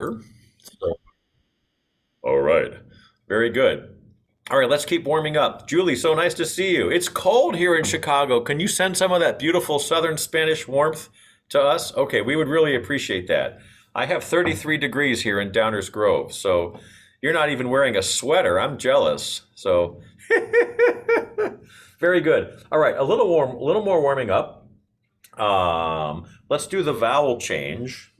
So, all right. Very good. All right, let's keep warming up. Julie, so nice to see you. It's cold here in Chicago. Can you send some of that beautiful southern Spanish warmth to us? Okay, we would really appreciate that. I have 33 degrees here in Downers Grove, so you're not even wearing a sweater. I'm jealous. So very good. All right, a little warm, a little more warming up. Um, let's do the vowel change.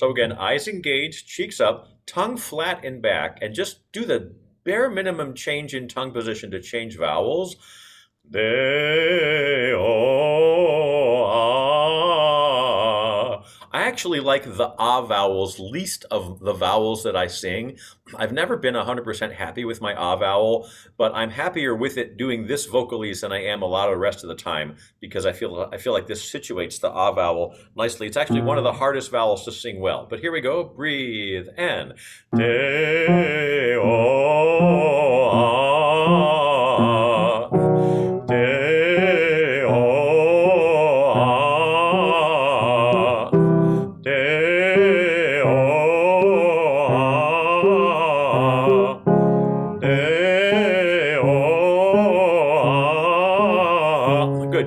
So again, eyes engaged, cheeks up, tongue flat and back, and just do the bare minimum change in tongue position to change vowels. De, o, I actually like the ah vowels least of the vowels that I sing. I've never been 100% happy with my ah vowel, but I'm happier with it doing this vocalese than I am a lot of the rest of the time because I feel I feel like this situates the ah vowel nicely. It's actually one of the hardest vowels to sing well. But here we go. Breathe and de, o,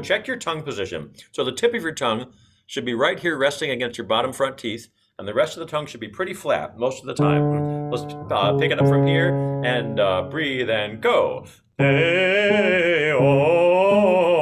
Check your tongue position. So the tip of your tongue should be right here resting against your bottom front teeth, and the rest of the tongue should be pretty flat most of the time. Let's uh, pick it up from here and uh, breathe and go. De, o,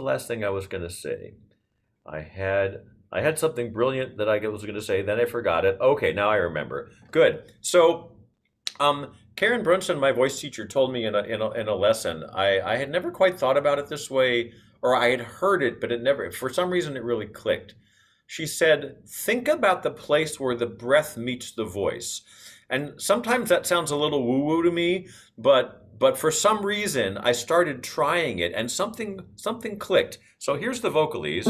the last thing I was going to say? I had I had something brilliant that I was going to say, then I forgot it. Okay, now I remember. Good. So, um, Karen Brunson, my voice teacher, told me in a, in a, in a lesson, I, I had never quite thought about it this way, or I had heard it, but it never, for some reason, it really clicked. She said, think about the place where the breath meets the voice. And sometimes that sounds a little woo-woo to me, but but for some reason I started trying it and something something clicked. So here's the vocalese.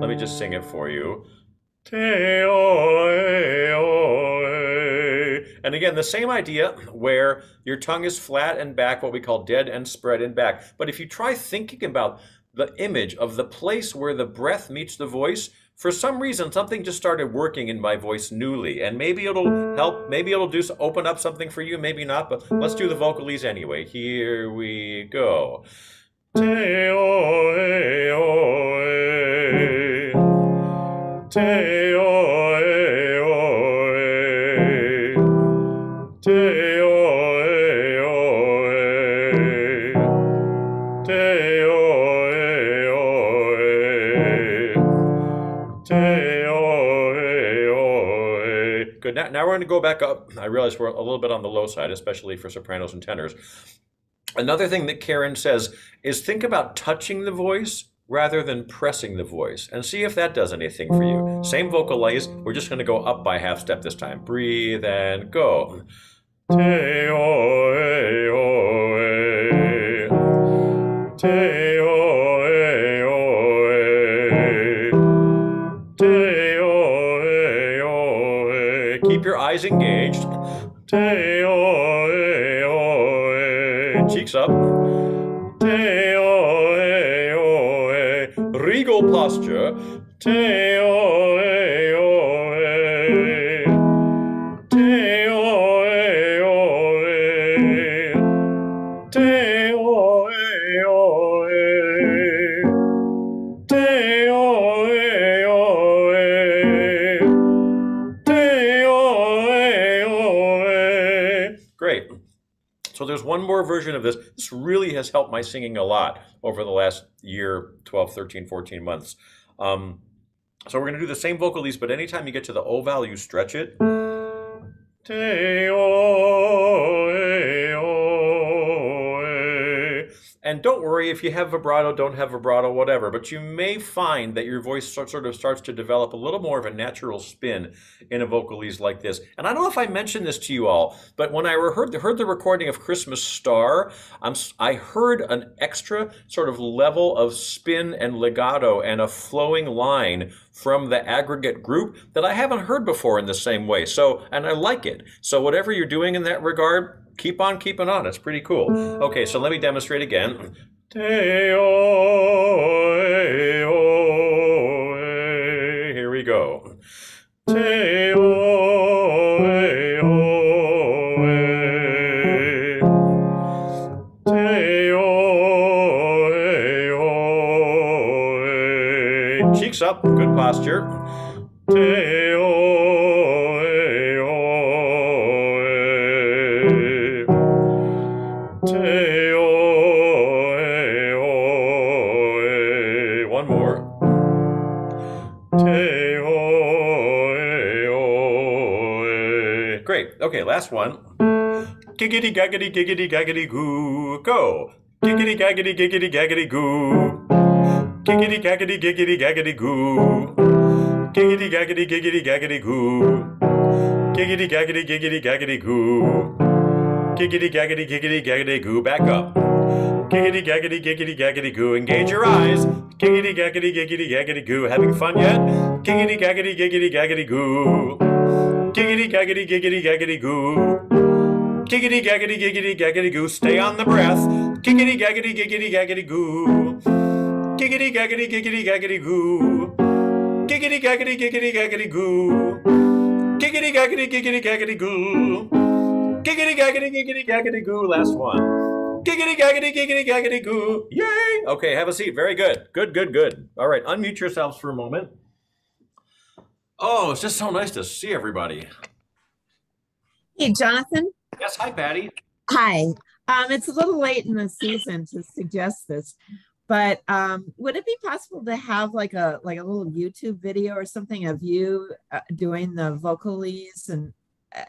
Let me just sing it for you. And again, the same idea where your tongue is flat and back, what we call dead and spread and back. But if you try thinking about the image of the place where the breath meets the voice, for some reason, something just started working in my voice newly. And maybe it'll help, maybe it'll do open up something for you, maybe not, but let's do the vocalese anyway. Here we go. Good. Back up. I realize we're a little bit on the low side, especially for sopranos and tenors. Another thing that Karen says is think about touching the voice rather than pressing the voice and see if that does anything for you. Same vocalize, we're just going to go up by half step this time. Breathe and go. Eyes engaged. Cheeks up. Regal posture. One more version of this. This really has helped my singing a lot over the last year, 12, 13, 14 months. Um, so we're going to do the same vocal vocalies, but anytime you get to the O vowel, you stretch it. And don't worry if you have vibrato, don't have vibrato, whatever, but you may find that your voice sort of starts to develop a little more of a natural spin in a vocalese like this. And I don't know if I mentioned this to you all, but when I heard the, heard the recording of Christmas Star, I'm, I heard an extra sort of level of spin and legato and a flowing line from the aggregate group that I haven't heard before in the same way. So, and I like it. So whatever you're doing in that regard, keep on keeping on. It's pretty cool. Okay, so let me demonstrate again. Here we go. Cheeks up, good posture. Giggity gaggity giggity gaggity goo. Go. Giggity gaggity giggity gaggity goo. Giggity gaggity giggity gaggity goo. Giggity gaggity giggity gaggity goo. Giggity gaggity giggity gaggity goo. Giggity gaggity giggity gaggity goo. Back up. Giggity gaggity giggity gaggity goo. Engage your eyes. Giggity gaggity giggity gaggity goo. Having fun yet? Giggity gaggity giggity gaggity goo. Giggity gaggity giggity gaggity goo. Giggity gaggity giggity gaggity goo. Stay on the breath. Giggity gaggity giggity gaggity goo. Giggity gaggity giggity gaggity goo. Giggity gaggity giggity gaggity goo. Giggity gaggity giggity gaggity goo. Giggity gaggity giggity gaggity goo. Last one. Giggity gaggity giggity gaggity goo. Yay! Okay, have a seat. Very good. Good, good, good. All right, unmute yourselves for a moment. Oh, it's just so nice to see everybody. Hey, Jonathan. Yes, hi, Patty. Hi. Um, it's a little late in the season to suggest this, but um, would it be possible to have like a like a little YouTube video or something of you uh, doing the vocalies and uh,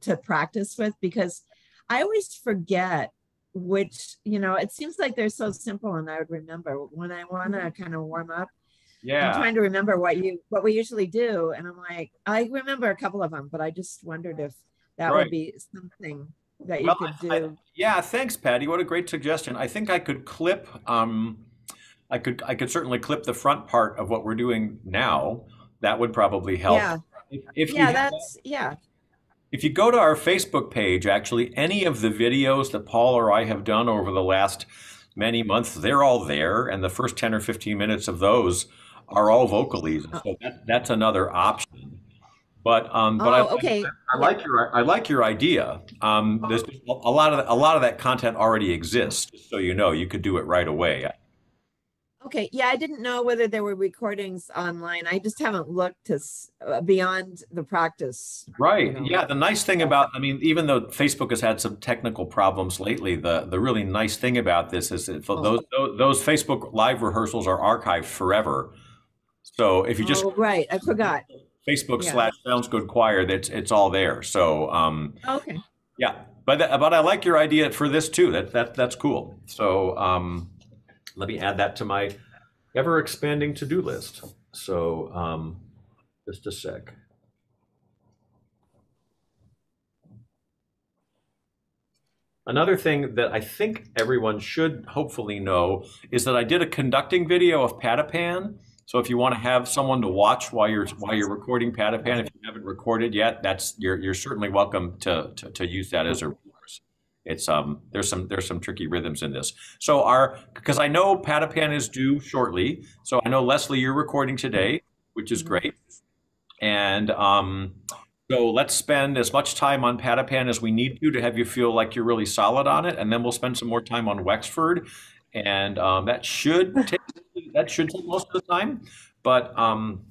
to practice with? Because I always forget which you know. It seems like they're so simple, and I would remember when I want to kind of warm up. Yeah i'm trying to remember what you what we usually do, and I'm like, I remember a couple of them, but I just wondered if that Right. would be something that you Well, could I- do. Yeah, thanks, Patty. What a great suggestion. I think I could clip. Um, I could. I could certainly clip the front part of what we're doing now. That would probably help. Yeah, If, if you yeah, that's yeah. if you go to our Facebook page, actually, any of the videos that Paul or I have done over the last many months, they're all there, and the first ten or fifteen minutes of those are all vocalies. Uh. So that, that's another option. But um, but I, Oh, okay. I like your I like your idea. Um, there's a lot of a lot of that content already exists, just so you know. You could do it right away. Okay, yeah, I didn't know whether there were recordings online. I just haven't looked to s- uh, beyond the practice. Right. know. Yeah. The nice thing about, I mean, even though Facebook has had some technical problems lately, the the really nice thing about this is that for Oh. those those those Facebook live rehearsals are archived forever. So if you just Oh, right, I forgot. Facebook yeah. slash Sounds Good Choir, that's it's all there. So um, Okay, yeah, but that, but I like your idea for this too. That that that's cool. So um, let me add that to my ever expanding to do list. So um, just a sec. Another thing that I think everyone should hopefully know is that I did a conducting video of Patapan. So if you want to have someone to watch while you're while you're recording Patapan, if you haven't recorded yet, that's you're you're certainly welcome to to, to use that as a resource. It's um there's some there's some tricky rhythms in this. So our because I know Patapan is due shortly. So I know Leslie you're recording today, which is Mhm. great. And um so let's spend as much time on Patapan as we need to to have you feel like you're really solid on it, and then we'll spend some more time on Wexford, and um, that should take that should take most of the time, but um,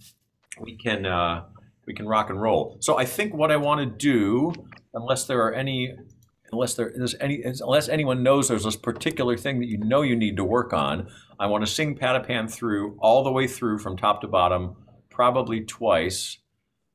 we can uh, we can rock and roll. So I think what I want to do, unless there are any unless there is any, unless anyone knows there's this particular thing that you know you need to work on, I want to sing Patapan through all the way through from top to bottom, probably twice.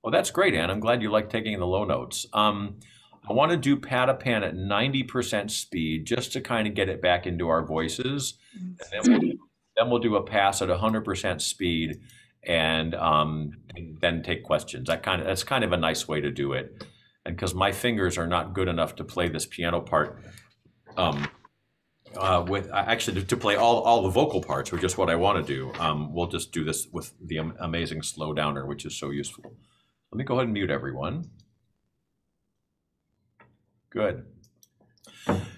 Well, that's great, Anne. I'm glad you like taking the low notes. Um, I want to do Patapan at 90% speed just to kind of get it back into our voices. And then we'll, then we'll do a pass at 100% speed and um, then take questions. That kind of that's kind of a nice way to do it. And because my fingers are not good enough to play this piano part, um, uh, with actually to, to, play all, all the vocal parts, which is what I want to do. Um, we'll just do this with the amazing slow downer, which is so useful. Let me go ahead and mute everyone. Good.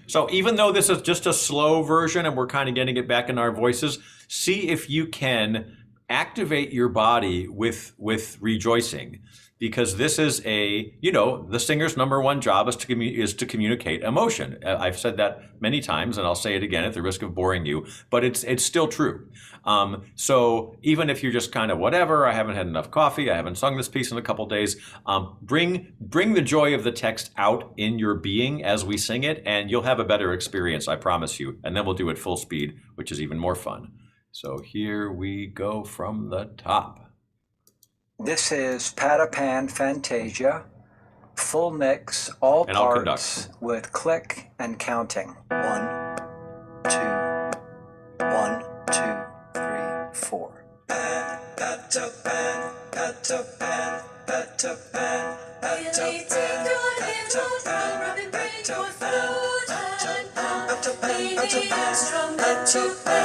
So even though this is just a slow version and we're kind of getting it back in our voices, see if you can activate your body with with rejoicing because this is a you know the singer's number one job is to commu- is to communicate emotion. Uh, I've said that many times, and I'll say it again at the risk of boring you, but it's it's still true. Um, so even if you're just kind of whatever, I haven't had enough coffee, I haven't sung this piece in a couple days, um, bring bring the joy of the text out in your being as we sing it, and you'll have a better experience, I promise you. And then we'll do it full speed, which is even more fun. So here we go from the top. This is Patapan Fantasia, full mix, all and parts with click and counting. One, two, one, two, three, four. Pan, Patapan, Patapan, Patapan, Patapan, Patapan, Patapan, Patapan, Patapan,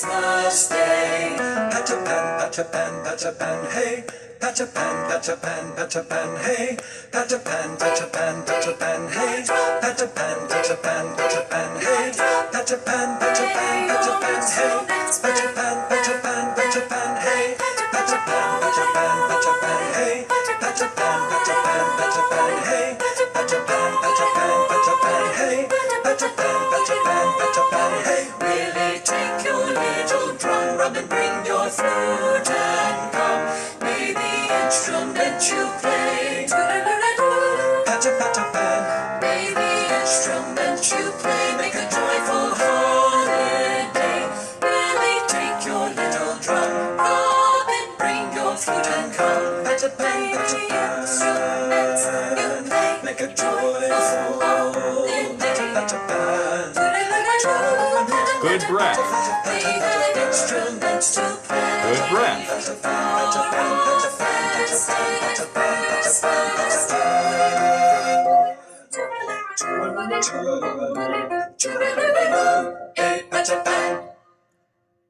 Pan, Peter Pan, Peter Pan, Pan, Peter Pan, make a Pan, when the man of olden days gave the king of kings their praise, they had instruments to play. Peter Pan, instruments to play for this festive Christmas day. Peter Pan, Peter Pan, Peter Pan, hey. Peter Pan, Pan, Peter Pan, hey. Pan, Peter Pan, Peter Pan, hey. Peter Pan, Peter Pan, Peter Pan, hey. Peter Pan, Pan, Peter Pan, hey. Pan, Peter Pan, Peter Pan, hey. Peter Pan, Peter Pan, Peter Pan, hey. Peter Pan, Pan, Peter Pan, hey. Pan, Peter Pan, Pan, hey. Peter Pan, Pan, Peter Pan, hey. Really little and bring your flute and come Play the instrument you play. Patter, patter, pan. May the instrument you play breath.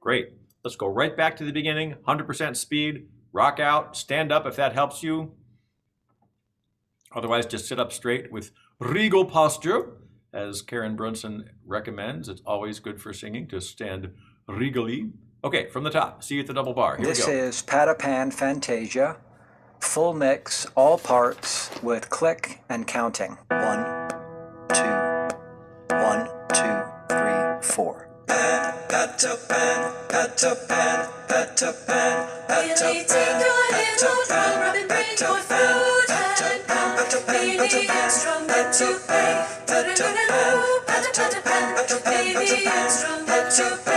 Great. Let's go right back to the beginning. 100% speed. Rock out. Stand up if that helps you. Otherwise, just sit up straight with regal posture. As Karen Brunson recommends, it's always good for singing to stand regally. Okay, from the top. See you at the double bar. Here this is Patapan Fantasia full mix, all parts with click and counting. One, two, one, two, three, four. Pan, pata pan, pata pan, pata pan, pata pan, pata pan,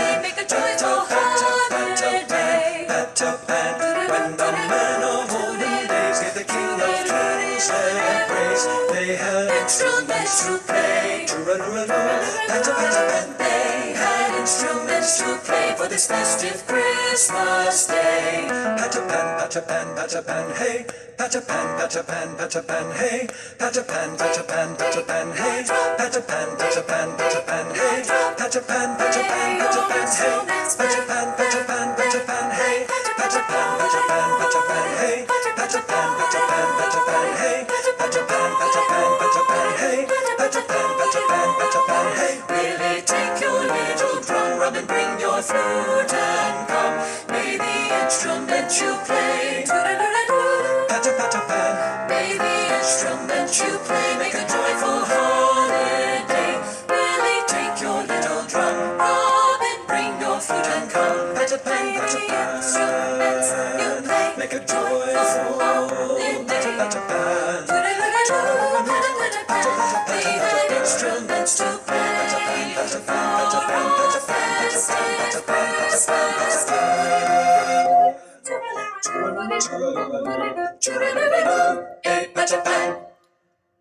instruments to play. Had instruments to play for this festive Christmas day. Patapan, patapan, patapan, hey. Patapan, patapan, patapan, hey. Patapan, patapan, patapan, hey. Patapan, patapan, patapan, hey. Patapan, patapan, patapan, hey. Patapan, patapan, patapan, hey. Patapan, patapan, patapan, hey. Peter Pan, Peter Pan, Peter Pan, hey. Peter Pan, Peter Pan, Peter Pan, hey. Peter Pan, Peter Pan, Peter Pan, hey but Japan, but Japan, but Japan, hey, but Japan, but Japan, but Japan, hey. Willie, take your little drum, Robin, bring your flute and come. May the instrument you play. Patter, patter, pan. May the instrument you play make a joyful holiday.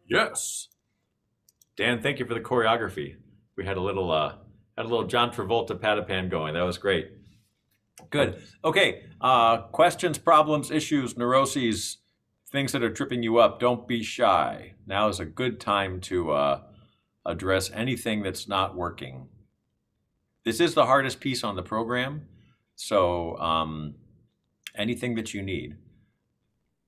Yes. Dan, thank you for the choreography. We had a little uh had a little John Travolta patapan going. That was great. Good. Okay. Uh questions, problems, issues, neuroses, things that are tripping you up. Don't be shy. Now is a good time to uh address anything that's not working. This is the hardest piece on the program. So um anything that you need,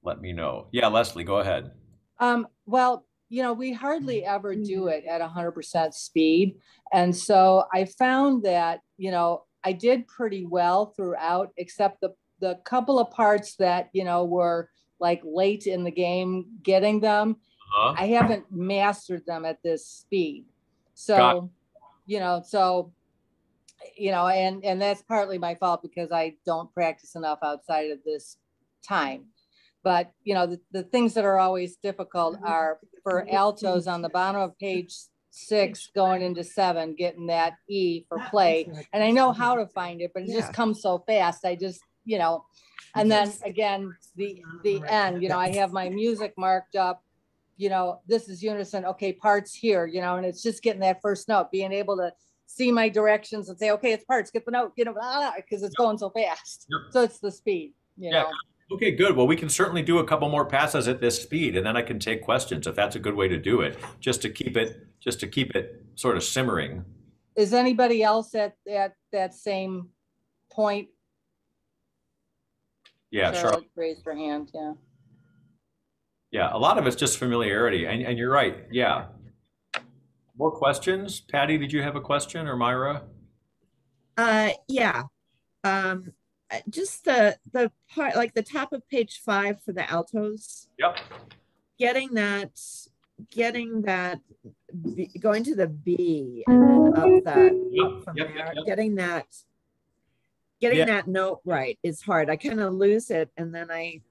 let me know. Yeah, Leslie, go ahead. Um, well, you know, we hardly ever do it at hundred percent speed. And so I found that, you know, I did pretty well throughout, except the, the couple of parts that, you know, were like late in the game getting them. Uh-huh. I haven't mastered them at this speed. So, you know, so, you know, and, and that's partly my fault because I don't practice enough outside of this time. But, you know, the, the things that are always difficult are for altos on the bottom of page six going into seven, getting that E for play. And I know how to find it, but it Yeah. just comes so fast. I just, you know, and then again, the, the end, you know, I have my music marked up, you know, this is unison, okay, parts here, you know, and it's just getting that first note, being able to see my directions and say, okay, it's parts, get the note, you know, because it's going so fast. Yep. So it's the speed, you Yeah. know. Okay, good. Well, we can certainly do a couple more passes at this speed, and then I can take questions if that's a good way to do it, just to keep it, just to keep it sort of simmering. Is anybody else at, at that same point? Yeah, sure. Charlotte raised her hand, yeah. Yeah, a lot of it's just familiarity, and, and you're right. Yeah. More questions? Patty, did you have a question, or Myra? Uh, yeah. Um, uh, just the the part like the top of page five for the altos, Yep. getting that, getting that, going to the B and then up that Yep. from Yep. there, Yep. Yep. getting that, getting Yeah. that note right is hard. I kind of lose it and then I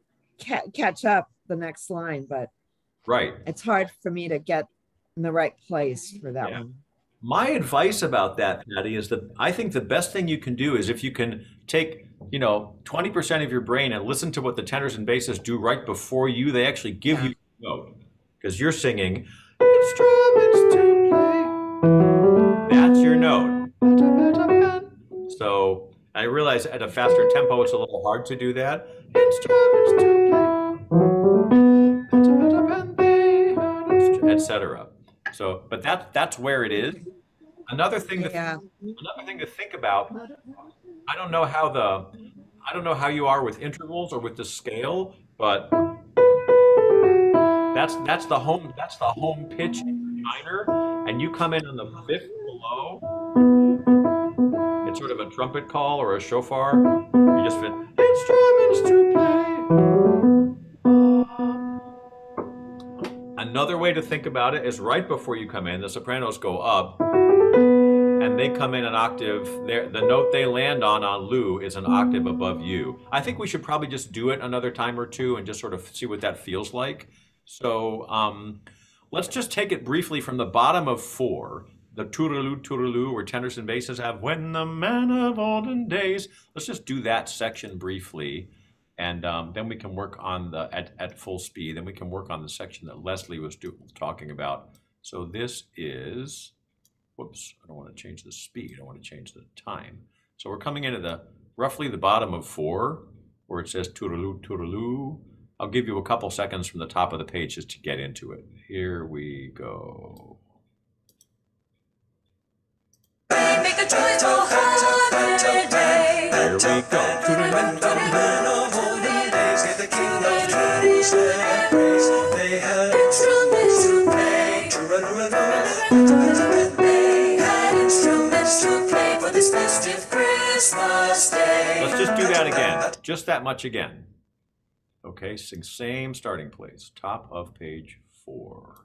ca- catch up the next line, but Right. it's hard for me to get in the right place for that Yeah. one. My advice about that, Patty, is that I think the best thing you can do is if you can take, you know, 20% of your brain and listen to what the tenors and basses do right before you, they actually give you the note. Because you're singing, instruments to play. That's your note. So I realize at a faster tempo, it's a little hard to do that. Instruments to play, etc. So, but that that's where it is. Another thing to Yeah. another thing to think about. I don't know how the I don't know how you are with intervals or with the scale, but that's that's the home that's the home pitch minor, and you come in on the fifth below. It's sort of a trumpet call or a shofar. You just fit instruments to play. Another way to think about it is right before you come in, the sopranos go up, and they come in an octave. The note they land on on Lou is an octave above you. I think we should probably just do it another time or two and just sort of see what that feels like. So um, let's just take it briefly from the bottom of four. The toodaloo toodaloo, where tenors and basses have "When the man of olden days." Let's just do that section briefly, and um, then we can work on the at, at full speed. Then we can work on the section that Leslie was do, talking about. So this is, whoops, I don't want to change the speed. I want to change the time. So we're coming into the roughly the bottom of four, where it says toodaloo toodaloo. I'll give you a couple seconds from the top of the page just to get into it. Here we go. Holiday. Here we go. When the men of olden days gave the king of Jerusalem praise, they had instruments to play. They had instruments to play for this festive Christmas day. Let's just do that again, just that much again. Okay, same starting place, top of page four.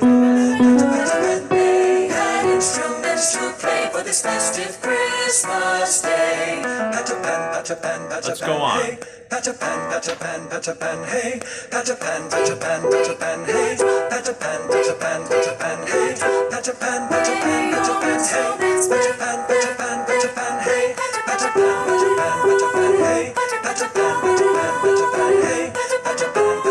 for this festive Christmas day. Pan, Petter Pan, Petter Let's Pan, go on. hey. Petter Pan, Petter Pan, Petter Pan, hey. Petter Pan, Petter Pan, Petter Pan, hey. Petter Pan, Petter Pan, Petter Pan, hey. Petter Pan, Petter Pan, Petter Pan, hey. Petter Pan, Petter Pan, Petter Pan, hey. Petter Pan, Petter Pan, Petter Pan, hey. Petter Pan, Petter Pan, Petter Pan, hey. Pan, Petter Pan, Petter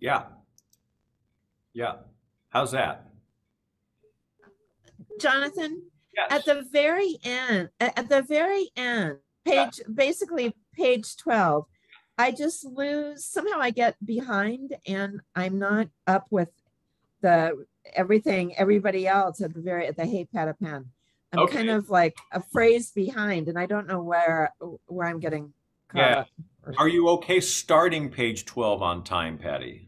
Yeah. Yeah. How's that? Jonathan, Yes. at the very end, at the very end, page, basically page twelve, I just lose, somehow I get behind and I'm not up with the, everything, everybody else at the very, at the Hey Patapan. I'm kind of like a phrase behind and I don't know where, where I'm getting caught Yeah. up. Are you okay starting page 12 on time, Patty?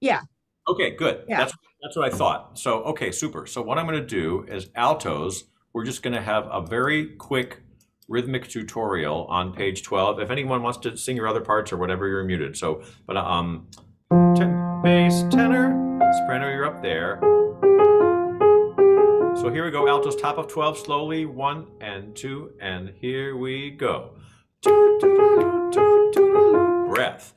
Yeah. Okay, good. Yeah. That's that's what I thought. So, okay, super. So what I'm going to do is altos, we're just going to have a very quick rhythmic tutorial on page 12. If anyone wants to sing your other parts or whatever, you're muted. So, but um ten, bass, tenor, soprano, you're up there. So here we go, altos, top of 12, slowly, one and two, and here we go. Breath.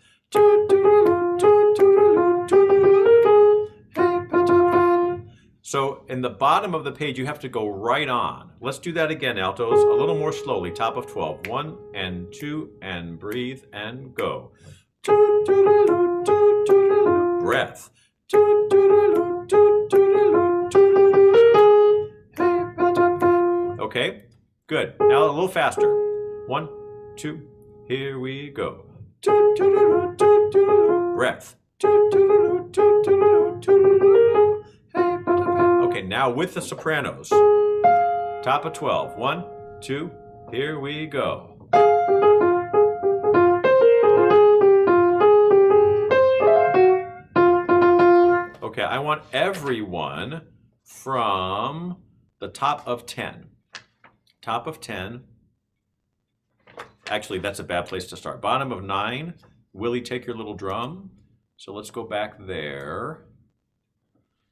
So in the bottom of the page, you have to go right on. Let's do that again, altos, a little more slowly. Top of 12. One and two, and breathe and go. Breath. Okay, good. Now a little faster. One, two, here we go. Breath. Okay, now with the sopranos. Top of 12. One, two, here we go. Okay, I want everyone from the top of 10. Top of 10. Actually, that's a bad place to start. Bottom of 9. Willie, take your little drum. So let's go back there.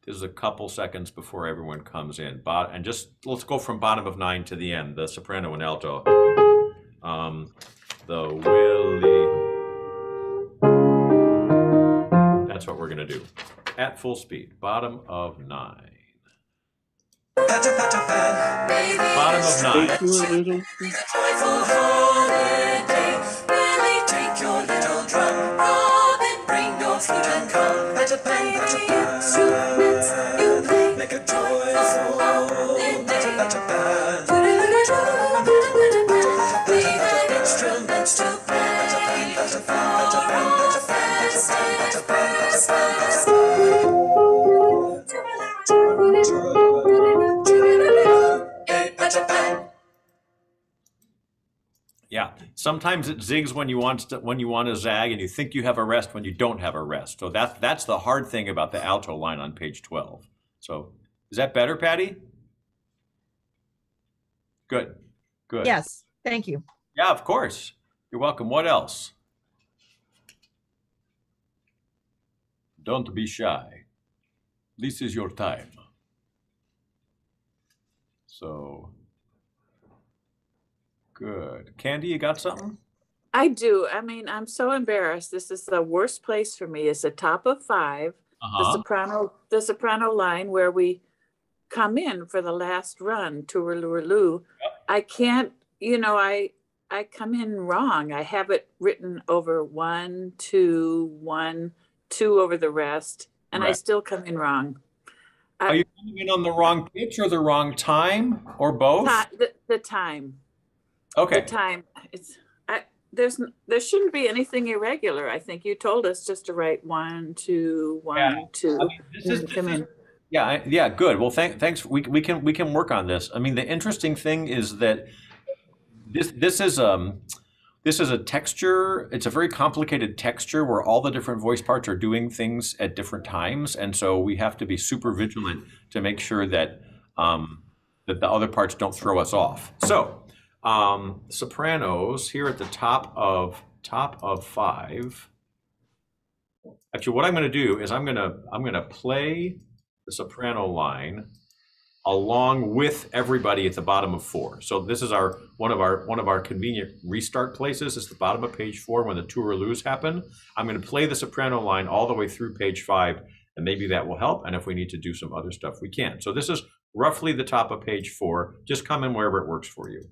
This is a couple seconds before everyone comes in. Bot and just let's go from bottom of 9 to the end, the soprano and alto. Um, the Willie. That's what we're going to do. At full speed. Bottom of 9. Bottom of 9. Take your little joyful holiday. Really take your little drum, Robin bring your flute and come. Patter, pan, patter, pan. Sometimes it zigs when you want to, when you want to zag, and you think you have a rest when you don't have a rest. So that's that's the hard thing about the alto line on page twelve. So is that better, Patty? Good. Good. Yes, thank you. Yeah, of course. You're welcome. What else? Don't be shy. This is your time. So, good. Candy, you got something? I do. I mean, I'm so embarrassed. This is the worst place for me. It's the top of five, the Uh-huh. soprano, the soprano line where we come in for the last run, Touraloo. I can't, you know, I I come in wrong. I have it written over one, two, one, two over the rest, and I still come in wrong. Are you coming in on the wrong pitch or the wrong time or both? The, the time. Okay. the time it's I, there's there shouldn't be anything irregular i think you told us just to write one two one Yeah. two I mean, this is, come in yeah, I- yeah, good. Well, thank, thanks. We, we can we can work on this. I mean, the interesting thing is that this this is um this is a texture. It's a very complicated texture where all the different voice parts are doing things at different times, and so we have to be super vigilant to make sure that um, that the other parts don't throw us off. So, um, sopranos here at the top of top of five. Actually, what I'm going to do is I'm going to I'm going to play the soprano line along with everybody at the bottom of four. So this is our one of our one of our convenient restart places. It's the bottom of page four when the two or lose happen. I'm going to play the soprano line all the way through page five, and maybe that will help. And if we need to do some other stuff, we can. So this is roughly the top of page four. Just come in wherever it works for you.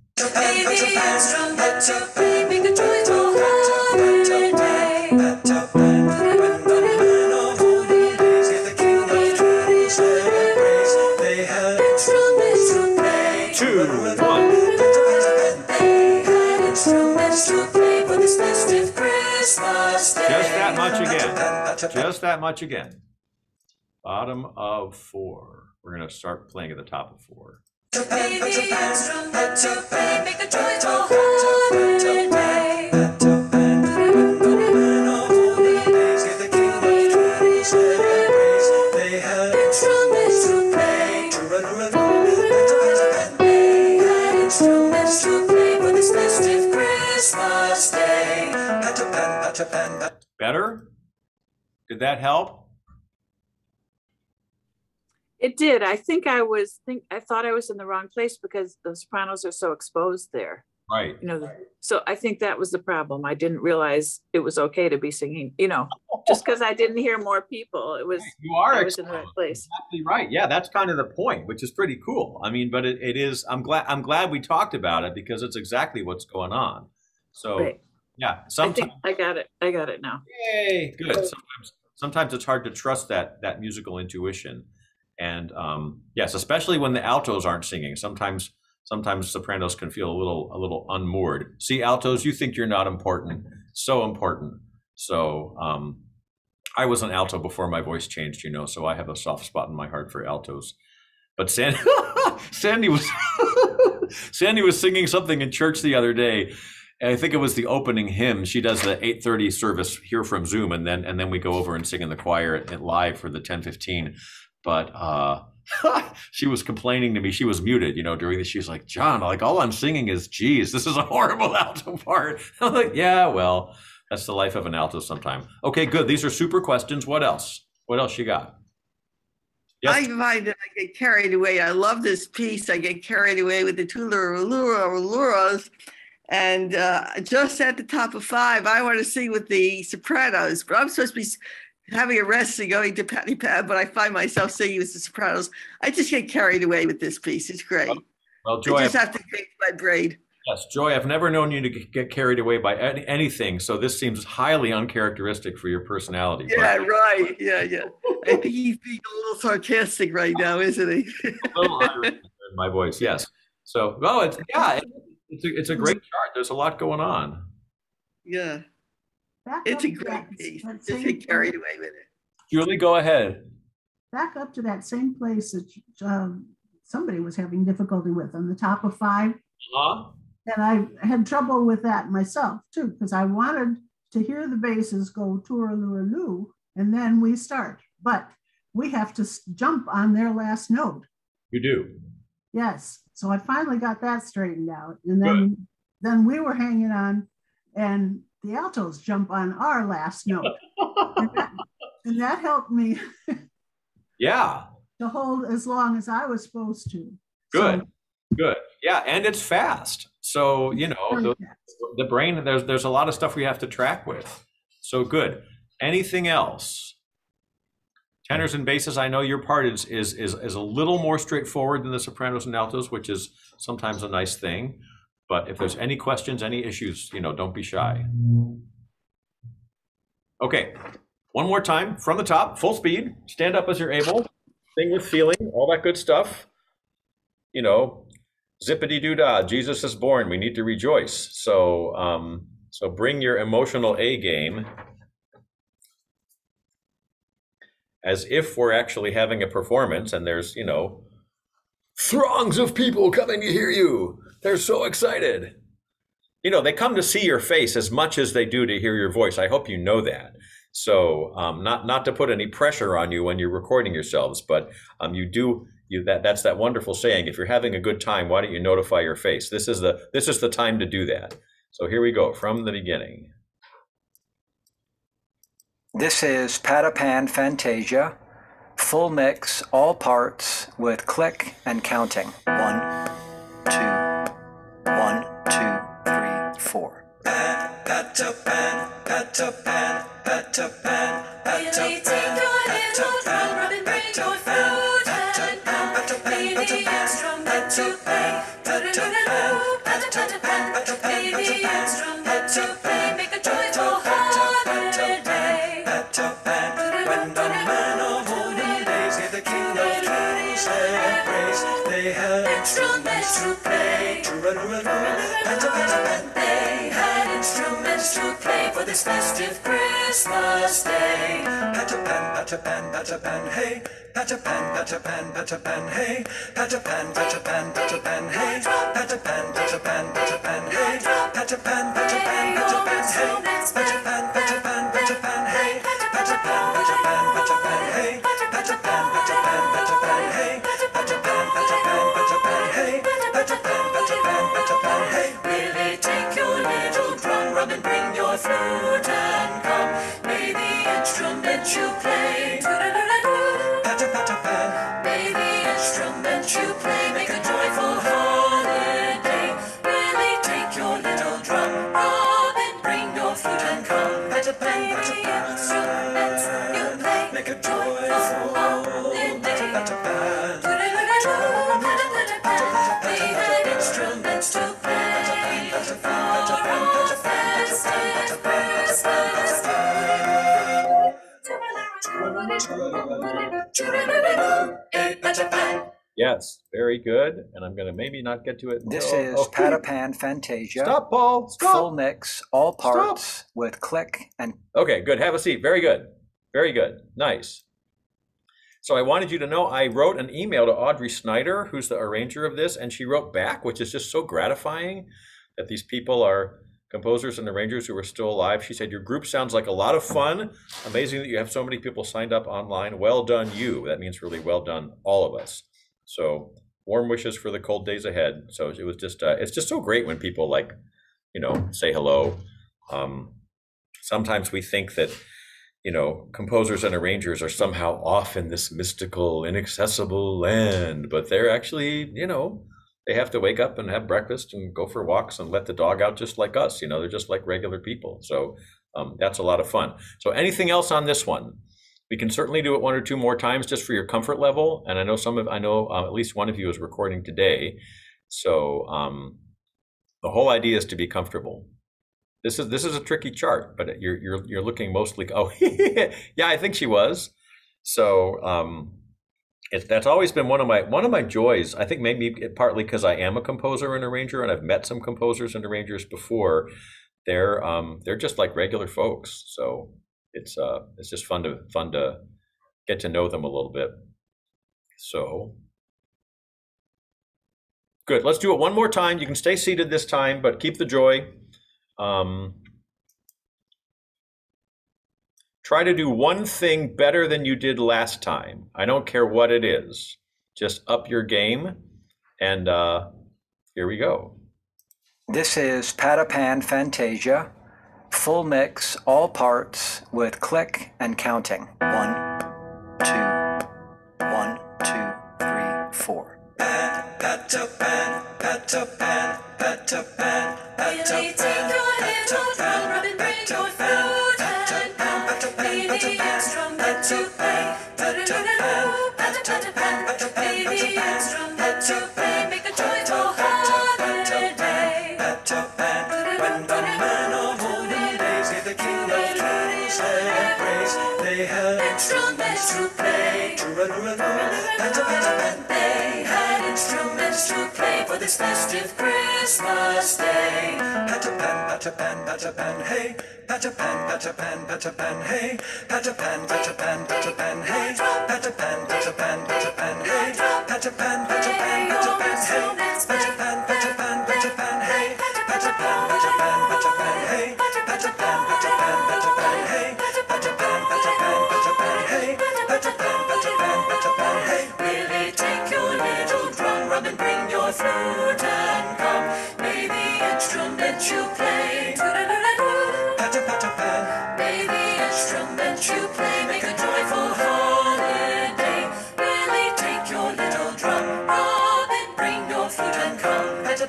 Two, one. Just that much again. Just that much again. Bottom of four. We're going to start playing at the top of four. Better? Did that help? It did i think i was think i thought i was in the wrong place because the sopranos are so exposed there Right. you know so i think that was the problem i didn't realize it was okay to be singing you know just because i didn't hear more people it was You are i was in the right place Exactly right. Yeah, that's kind of the point, which is pretty cool. I mean, but it, it is. I'm glad. I'm glad we talked about it because it's exactly what's going on. So right yeah, i sometimes. think i got it i got it now Yay, good. Sometimes, sometimes it's hard to trust that that musical intuition, and um, yes, especially when the altos aren't singing. Sometimes, sometimes sopranos can feel a little a little unmoored. See, altos, you think you're not important, so important. So, um, I was an alto before my voice changed, you know, so I have a soft spot in my heart for altos. But Sandy, Sandy was Sandy was singing something in church the other day, and I think it was the opening hymn. She does the 8:30 service here from Zoom, and then and then we go over and sing in the choir at, at live for the 10:15. But uh, she was complaining to me. She was muted, you know, during this. She was like, "John, like all I'm singing is G's. This is a horrible alto part." I'm like, "Yeah, well, that's the life of an alto sometime." Okay, good. These are super questions. What else? What else you got? Yes. I find that I get carried away. I love this piece. I get carried away with the Tularururas. And uh, just at the top of five, I want to sing with the sopranos, but I'm supposed to be having a rest and going to Patty Pad, but I find myself singing with the sopranos. I just get carried away with this piece. It's great. Well, I Joy, just have to take my braid. Yes, Joy, I've never known you to get carried away by any, anything, so this seems highly uncharacteristic for your personality. but- Yeah, right. Yeah, yeah. I think he's being a little sarcastic right now, isn't he? a little in my voice, yes. So, oh, it's yeah, it's a, it's a great chart. There's a lot going on. yeah, Back it's up a to that- great piece. that Just same get carried away with it. Julie, go ahead. Back up to that same place that um, somebody was having difficulty with on the top of five. uh-huh. And I had trouble with that myself too, because I wanted to hear the basses go tooraloo and then we start. But we have to jump on their last note. You do. Yes. So I finally got that straightened out. And then then we were hanging on and the altos jump on our last note. and, that, and that helped me Yeah, to hold as long as I was supposed to. Good. So, good. Yeah, and it's fast. So, you know, the, the brain, there's, there's a lot of stuff we have to track with. So good. Anything else? Tenors and basses, I know your part is, is, is, is a little more straightforward than the sopranos and altos, which is sometimes a nice thing. But if there's any questions, any issues, you know, don't be shy. Okay, one more time from the top, full speed, stand up as you're able, sing with feeling, all that good stuff. You know, zippity doo dah, Jesus is born, we need to rejoice. So, um, so bring your emotional A game as if we're actually having a performance and there's, you know, throngs of people coming to hear you. They're so excited. You know, they come to see your face as much as they do to hear your voice. I hope you know that. So, um, not not to put any pressure on you when you're recording yourselves, but um, you do you that that's that wonderful saying. If you're having a good time, why don't you notify your face? This is the this is the time to do that. So here we go from the beginning. This is Patapan Fantasia, full mix, all parts with click and counting. One, Peter Pan, Peter Pan, Peter Really take Pan, your Peter little Pan, drum and bring Peter your Pan, flute Peter and Pan, come. Peter Pan, Play Peter the Pan, instrument to Peter play. Pan, Peter Pan, Peter Pan, Peter Pan, play Peter the Pan, instrument to Peter play. Pan, Make a Peter joyful Pan, Peter holiday. Peter Pan, when the men of olden days gave the king of kings their praise, they had instruments to play. Peter Pan, instruments to play for this festive Christmas day. Peter Pan, Pan, Peter Pan, hey. Peter Pan, Peter Pan, Peter Pan, hey. Peter Pan, Pan, Peter Pan, hey. Pan, Peter Pan, Peter Pan, hey. Peter Pan, Peter Pan, Peter Pan, hey. Peter Pan, Pan, Peter Pan, hey. Pan, Peter Pan, Peter Pan, hey. Peter Pan, Peter Pan, Peter Pan, hey. Peter Pan, Pan, Peter Pan, hey. Pan, Peter Pan, instrument you play. Pat-a-pat-a-pat. Baby instrument you play. Yes, very good. And I'm going to maybe not get to it. This is oh, Patapan Fantasia, Stop, Paul. Stop. full mix, all parts with click and Okay, good. Have a seat. Very good. Very good. Nice. So I wanted you to know I wrote an email to Audrey Snyder, who's the arranger of this, and she wrote back, which is just so gratifying that these people are composers and arrangers who are still alive. She said, Your group sounds like a lot of fun. Amazing that you have so many people signed up online. Well done, you. That means really well done, all of us. So warm wishes for the cold days ahead. So it was just, uh, it's just so great when people like, you know, say hello. Um, sometimes we think that you know composers and arrangers are somehow off in this mystical inaccessible land but they're actually you know they have to wake up and have breakfast and go for walks and let the dog out just like us you know they're just like regular people. So um, that's a lot of fun. So anything else on this one? We can certainly do it one or two more times just for your comfort level. And i know some of i know uh, at least one of you is recording today. So um, the whole idea is to be comfortable. This is this is a tricky chart, but you're you're you're looking mostly. Oh, yeah, I think she was. So um, it, that's always been one of my one of my joys. I think maybe partly because I am a composer and arranger, and I've met some composers and arrangers before. They're um, they're just like regular folks. So it's uh it's just fun to fun to get to know them a little bit. So good. Let's do it one more time. You can stay seated this time, but keep the joy. Um, try to do one thing better than you did last time. I don't care what it is. Just up your game. And uh, here we go. This is Patapan Fantasia, full mix, all parts with click and counting. One, two, one, two, three, four. Peter Pan, Peter Patapan, Patapan, Really take your little drum, Robin, bring your flute and come. Baby, Instruments to play. They had instruments to play for this festive Christmas day. Patapan, Patapan, Patapan, hey. Patapan, Patapan, Patapan, hey. Patapan, Patapan, Patapan, hey. Patapan, Patapan, Patapan, hey. Patapan, Patapan, Patapan, hey. Patapan, Patapan, Patapan, instrument you play. Do-do-do-do-do. May the instrument you play make a joyful holiday. Really take your little drum, Robin, bring your flute and come. May the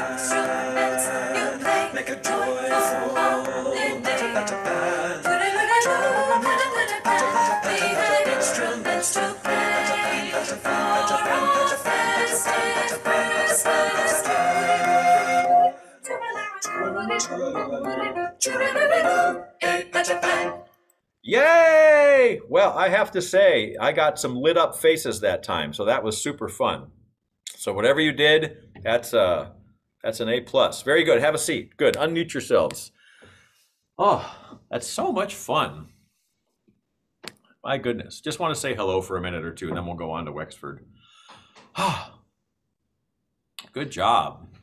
instruments you play Make a joyful holiday. Had instruments to Yay! Well, I have to say, I got some lit up faces that time, so that was super fun. So whatever you did, that's uh that's an A plus. Very good. Have a seat. Good. Unmute yourselves. Oh, that's so much fun. My goodness. Just want to say hello for a minute or two, and then we'll go on to Wexford. Ah, good job.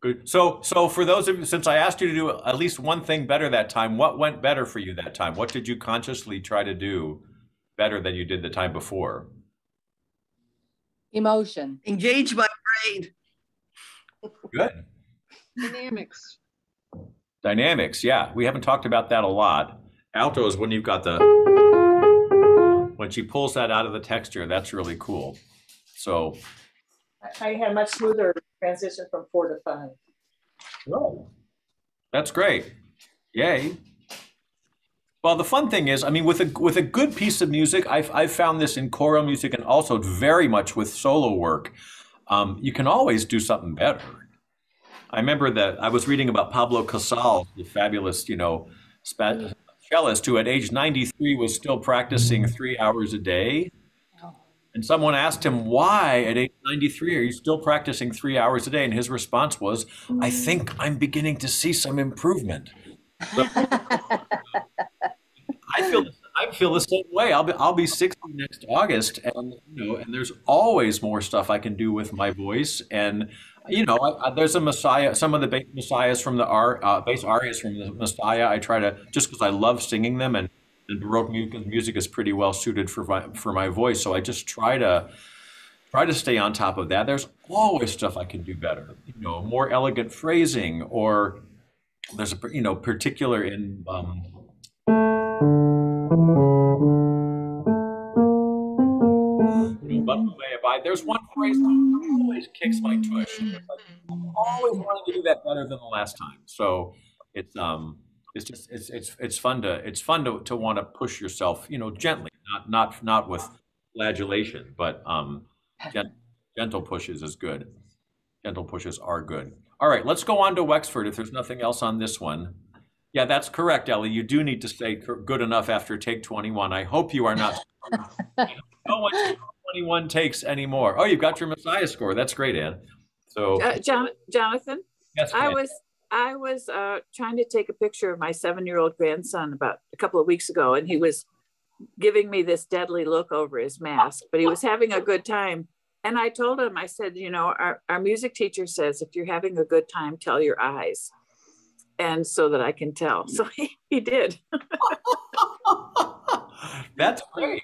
Good. So, so for those of you, since I asked you to do at least one thing better that time, what went better for you that time? What did you consciously try to do better than you did the time before? Emotion. Engage my brain. Good. Dynamics. Dynamics, yeah. We haven't talked about that a lot. Alto is when you've got the, when she pulls that out of the texture, that's really cool. So, I- I had much smoother transition from four to five. That's great. Yay. Well, the fun thing is, I mean, with a with a good piece of music, I've I've found this in choral music and also very much with solo work. Um, you can always do something better. I remember that I was reading about Pablo Casals, the fabulous, you know, cellist who at age 93 was still practicing three hours a day. And someone asked him, why at age 93 are you still practicing three hours a day? And his response was, I think I'm beginning to see some improvement. So- I feel I feel the same way. I'll be I'll be 60 next August, and you know, and there's always more stuff I can do with my voice. And you know, I, I, there's a Messiah, some of the bass messiahs from the ar, uh, bass arias from the Messiah. I try to just because I love singing them, and, and Baroque music, music is pretty well suited for my for my voice. So I just try to try to stay on top of that. There's always stuff I can do better. You know, more elegant phrasing, or there's a you know particular in. Um, but may abide. There's one phrase that always kicks my tush. I'm always wanting to do that better than the last time. So it's um it's just it's it's it's fun to it's fun to, to want to push yourself, you know, gently, not not not with flagellation, but um gent, gentle pushes is good. Gentle pushes are good. All right, let's go on to Wexford if there's nothing else on this one. Yeah, that's correct, Ellie. You do need to stay good enough after take 21. I hope you are not. no one 21 takes anymore. Oh, you've got your Messiah score. That's great, Ann. So, Uh, Jon- Jonathan, yes, I was I was uh, trying to take a picture of my seven-year-old grandson about a couple of weeks ago, and he was giving me this deadly look over his mask, but he was having a good time. And I told him, I said, you know, our, our music teacher says if you're having a good time, tell your eyes. And so that I can tell. So he, he did. That's great.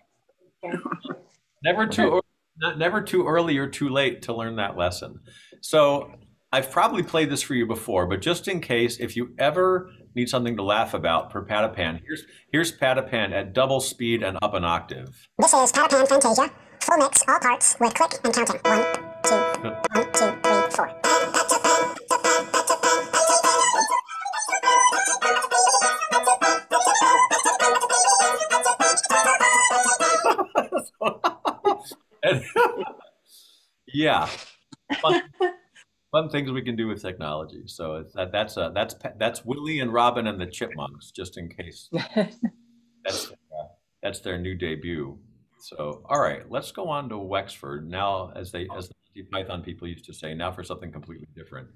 Never too ear- not never too early or too late to learn that lesson. So I've probably played this for you before, but just in case, if you ever need something to laugh about for Patapan, here's here's Patapan at double speed and up an octave. This is Patapan Fantasia, full mix, all parts, with click and counting. One, two, one, two, three, And- yeah, fun, things we can do with technology. So that, that's uh, that's that's Willie and Robin and the Chipmunks, just in case that's uh, that's their new debut. So all right, let's go on to Wexford now, as they as the Python people used to say. Now for something completely different.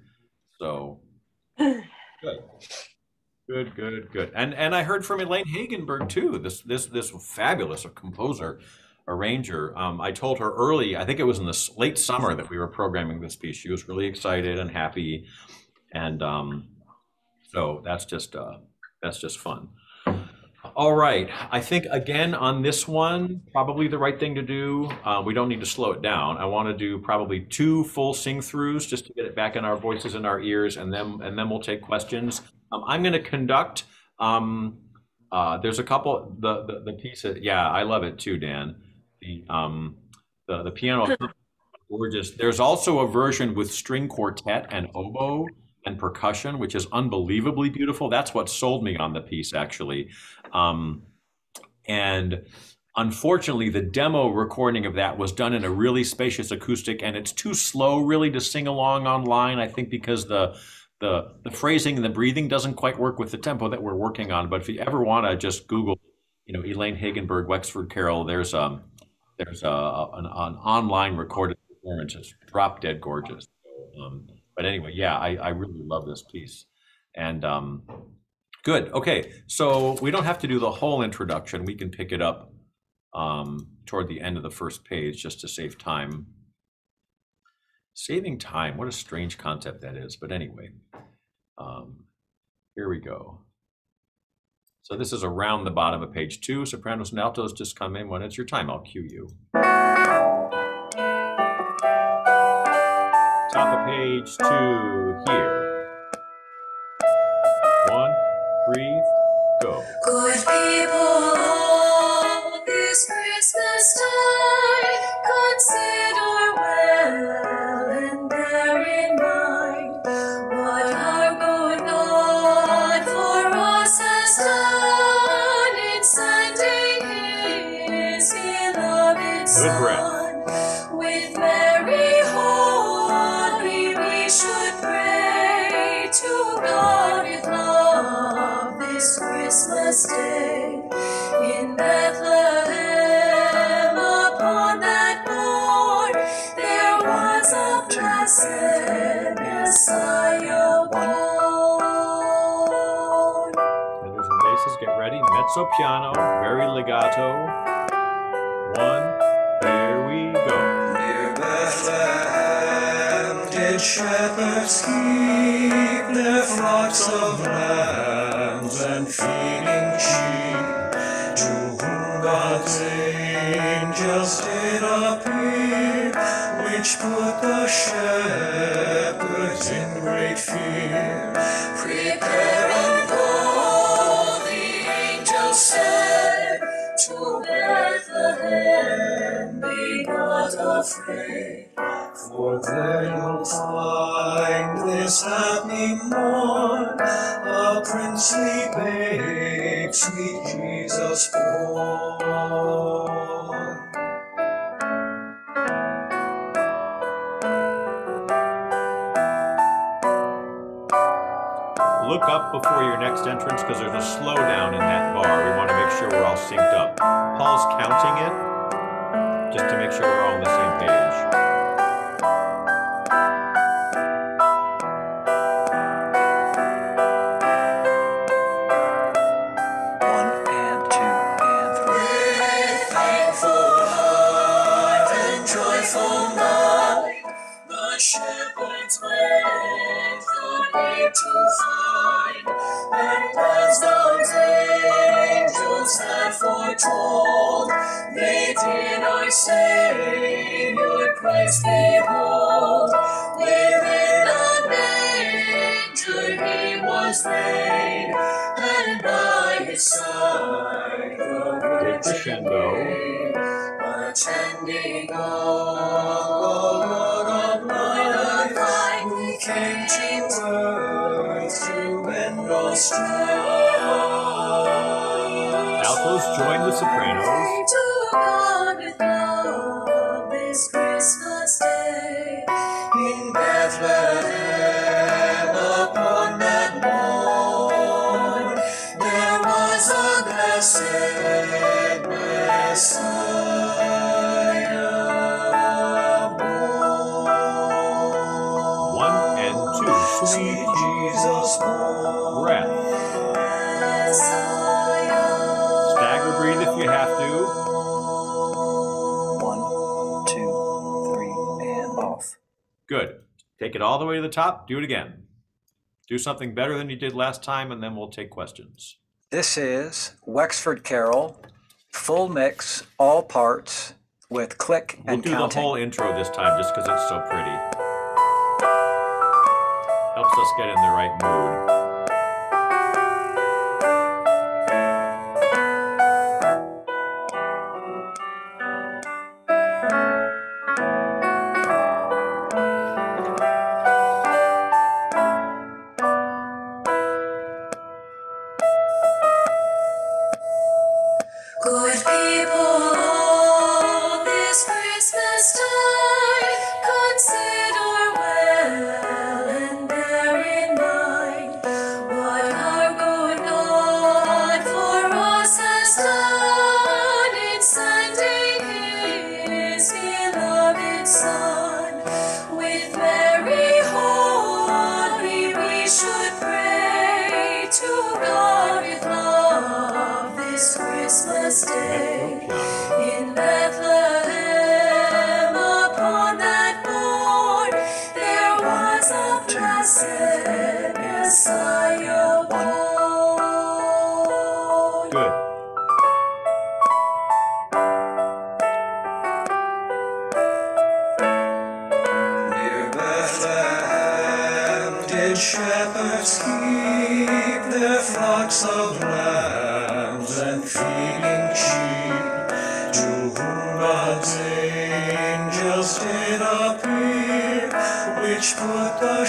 So good. Good, good, good. And and I heard from Elaine Hagenberg too. This this this fabulous composer, arranger. Um, I told her early. I think it was in the late summer that we were programming this piece. She was really excited and happy, and um, so that's just uh, that's just fun. All right. I think again on this one, probably the right thing to do. Uh, we don't need to slow it down. I want to do probably two full sing throughs just to get it back in our voices and our ears, and then and then we'll take questions. Um, I'm going to conduct. Um, uh, there's a couple. The, the the piece. Of, yeah, I love it too, Dan. The um the the piano gorgeous. There's also a version with string quartet and oboe and percussion, which is unbelievably beautiful. That's what sold me on the piece, actually. Um, and unfortunately, the demo recording of that was done in a really spacious acoustic, and it's too slow, really, to sing along online. I think because the the the phrasing and the breathing doesn't quite work with the tempo that we're working on. But if you ever want to just Google, you know, Elaine Hagenberg, Wexford Carol, there's um there's a, an, an online recorded performance. It's drop dead gorgeous. Um, but anyway, yeah, I, I really love this piece. And um, good. Okay, so we don't have to do the whole introduction. We can pick it up um, toward the end of the first page just to save time. Saving time, what a strange concept that is. But anyway, um, here we go. So this is around the bottom of page two. Sopranos and altos just come in when it's your time. I'll cue you. Top of page two here. One, breathe, go. Good people this Christmas time, Good breath. With merry holy we should pray to God with love this Christmas day in Bethlehem upon that board there was a blessed Messiah born. And basses. Get ready. Mezzo piano, very legato. Shepherds keep their flocks of lambs and feeding sheep, to whom God's angels did appear, which put the shepherds in great fear. Not afraid. For there you'll find this happy morn, a princely babe, sweet Jesus born. Look up before your next entrance because there's a slowdown in that bar. We want to make sure we're all synced up. Paul's counting it just to make sure we're all on the same page. One and two and three. Thankful heart and joyful mind, the shepherds went the near to find. And as those angels had foretold, they did our Savior Christ behold. Within a manger he was laid, and by his side the Take crescendo. Attending all, O Lord of light and light, changing words through endless strife. Altos join the sopranos. Take it all the way to the top. Do it again. Do something better than you did last time, and then we'll take questions. This is Wexford Carol, full mix, all parts, with click and counting. We'll do the whole intro this time just because it's so pretty. Helps us get in the right mood.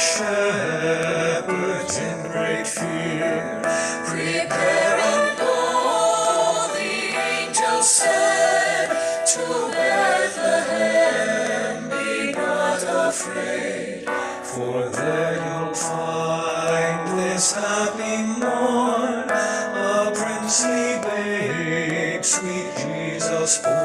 Shepherds in great fear. Prepare and go, the angel said, to Bethlehem, be not afraid, for there you'll find this happy morn, a princely babe, sweet Jesus born.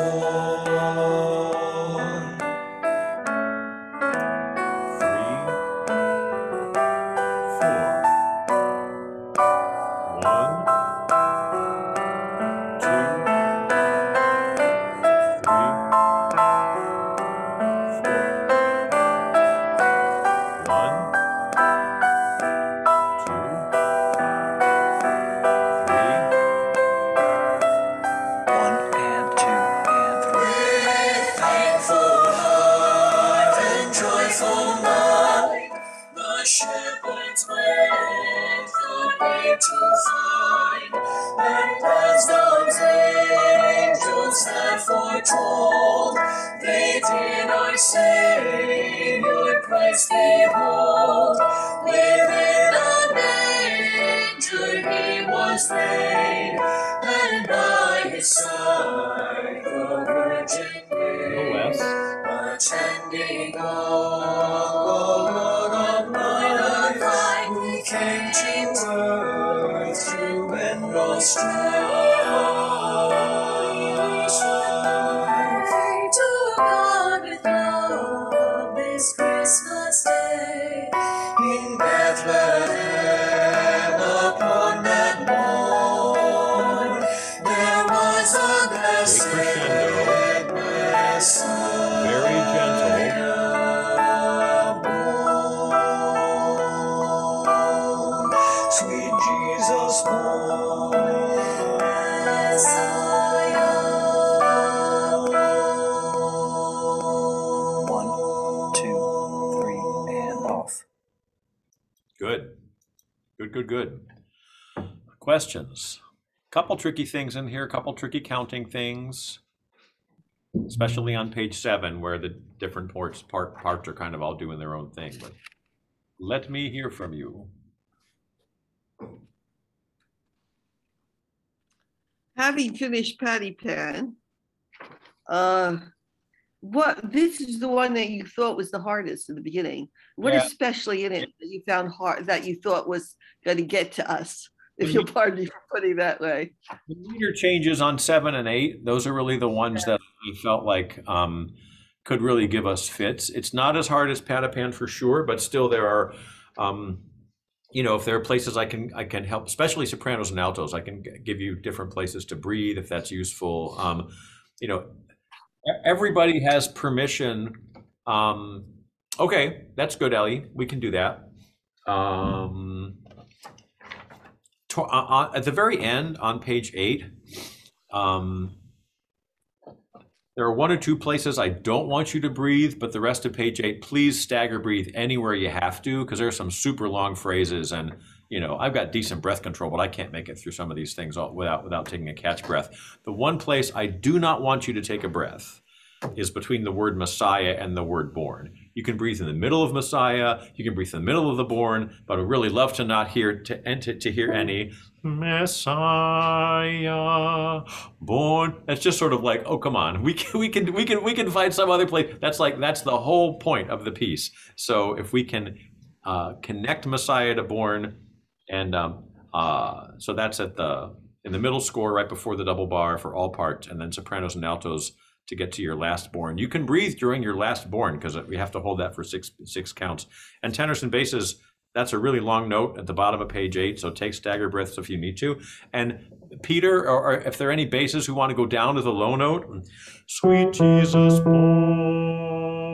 Good. Good, good, good. Questions? Couple tricky things in here, couple tricky counting things. Especially on page seven where the different parts part parts are kind of all doing their own thing, but Let me hear from you. Having finished Patapan, uh, what, this is the one that you thought was the hardest in the beginning. What Yeah. especially in it that you found hard, that you thought was gonna get to us? If you'll pardon me for putting that way. The meter changes on seven and eight, those are really the ones that I felt like um, could really give us fits. It's not as hard as Patapan for sure, but still there are, um, you know, if there are places I can I can help, especially sopranos and altos, I can give you different places to breathe if that's useful. Um, you know, everybody has permission. Um, okay, that's good, Ellie. We can do that. Um, to- uh, uh, at the very end on page eight, um, there are one or two places I don't want you to breathe, but the rest of page eight, please stagger breathe anywhere you have to, because there are some super long phrases, and you know I've got decent breath control, but I can't make it through some of these things all, without without taking a catch breath. The one place I do not want you to take a breath is between the word Messiah and the word born. You can breathe in the middle of Messiah, you can breathe in the middle of the born, but I would really love to not hear to and to, to hear any Messiah born. That's just sort of like, oh come on, we can we can we can we can find some other place. That's like that's the whole point of the piece. So if we can uh, connect Messiah to born, and um, uh, so that's at the in the middle score right before the double bar for all parts, and then sopranos and altos to get to your last born. You can breathe during your last born because we have to hold that for six six counts. And tenors and basses, that's a really long note at the bottom of page eight. So take stagger breaths if you need to. And Peter, or, or if there are any basses who want to go down to the low note, sweet Jesus born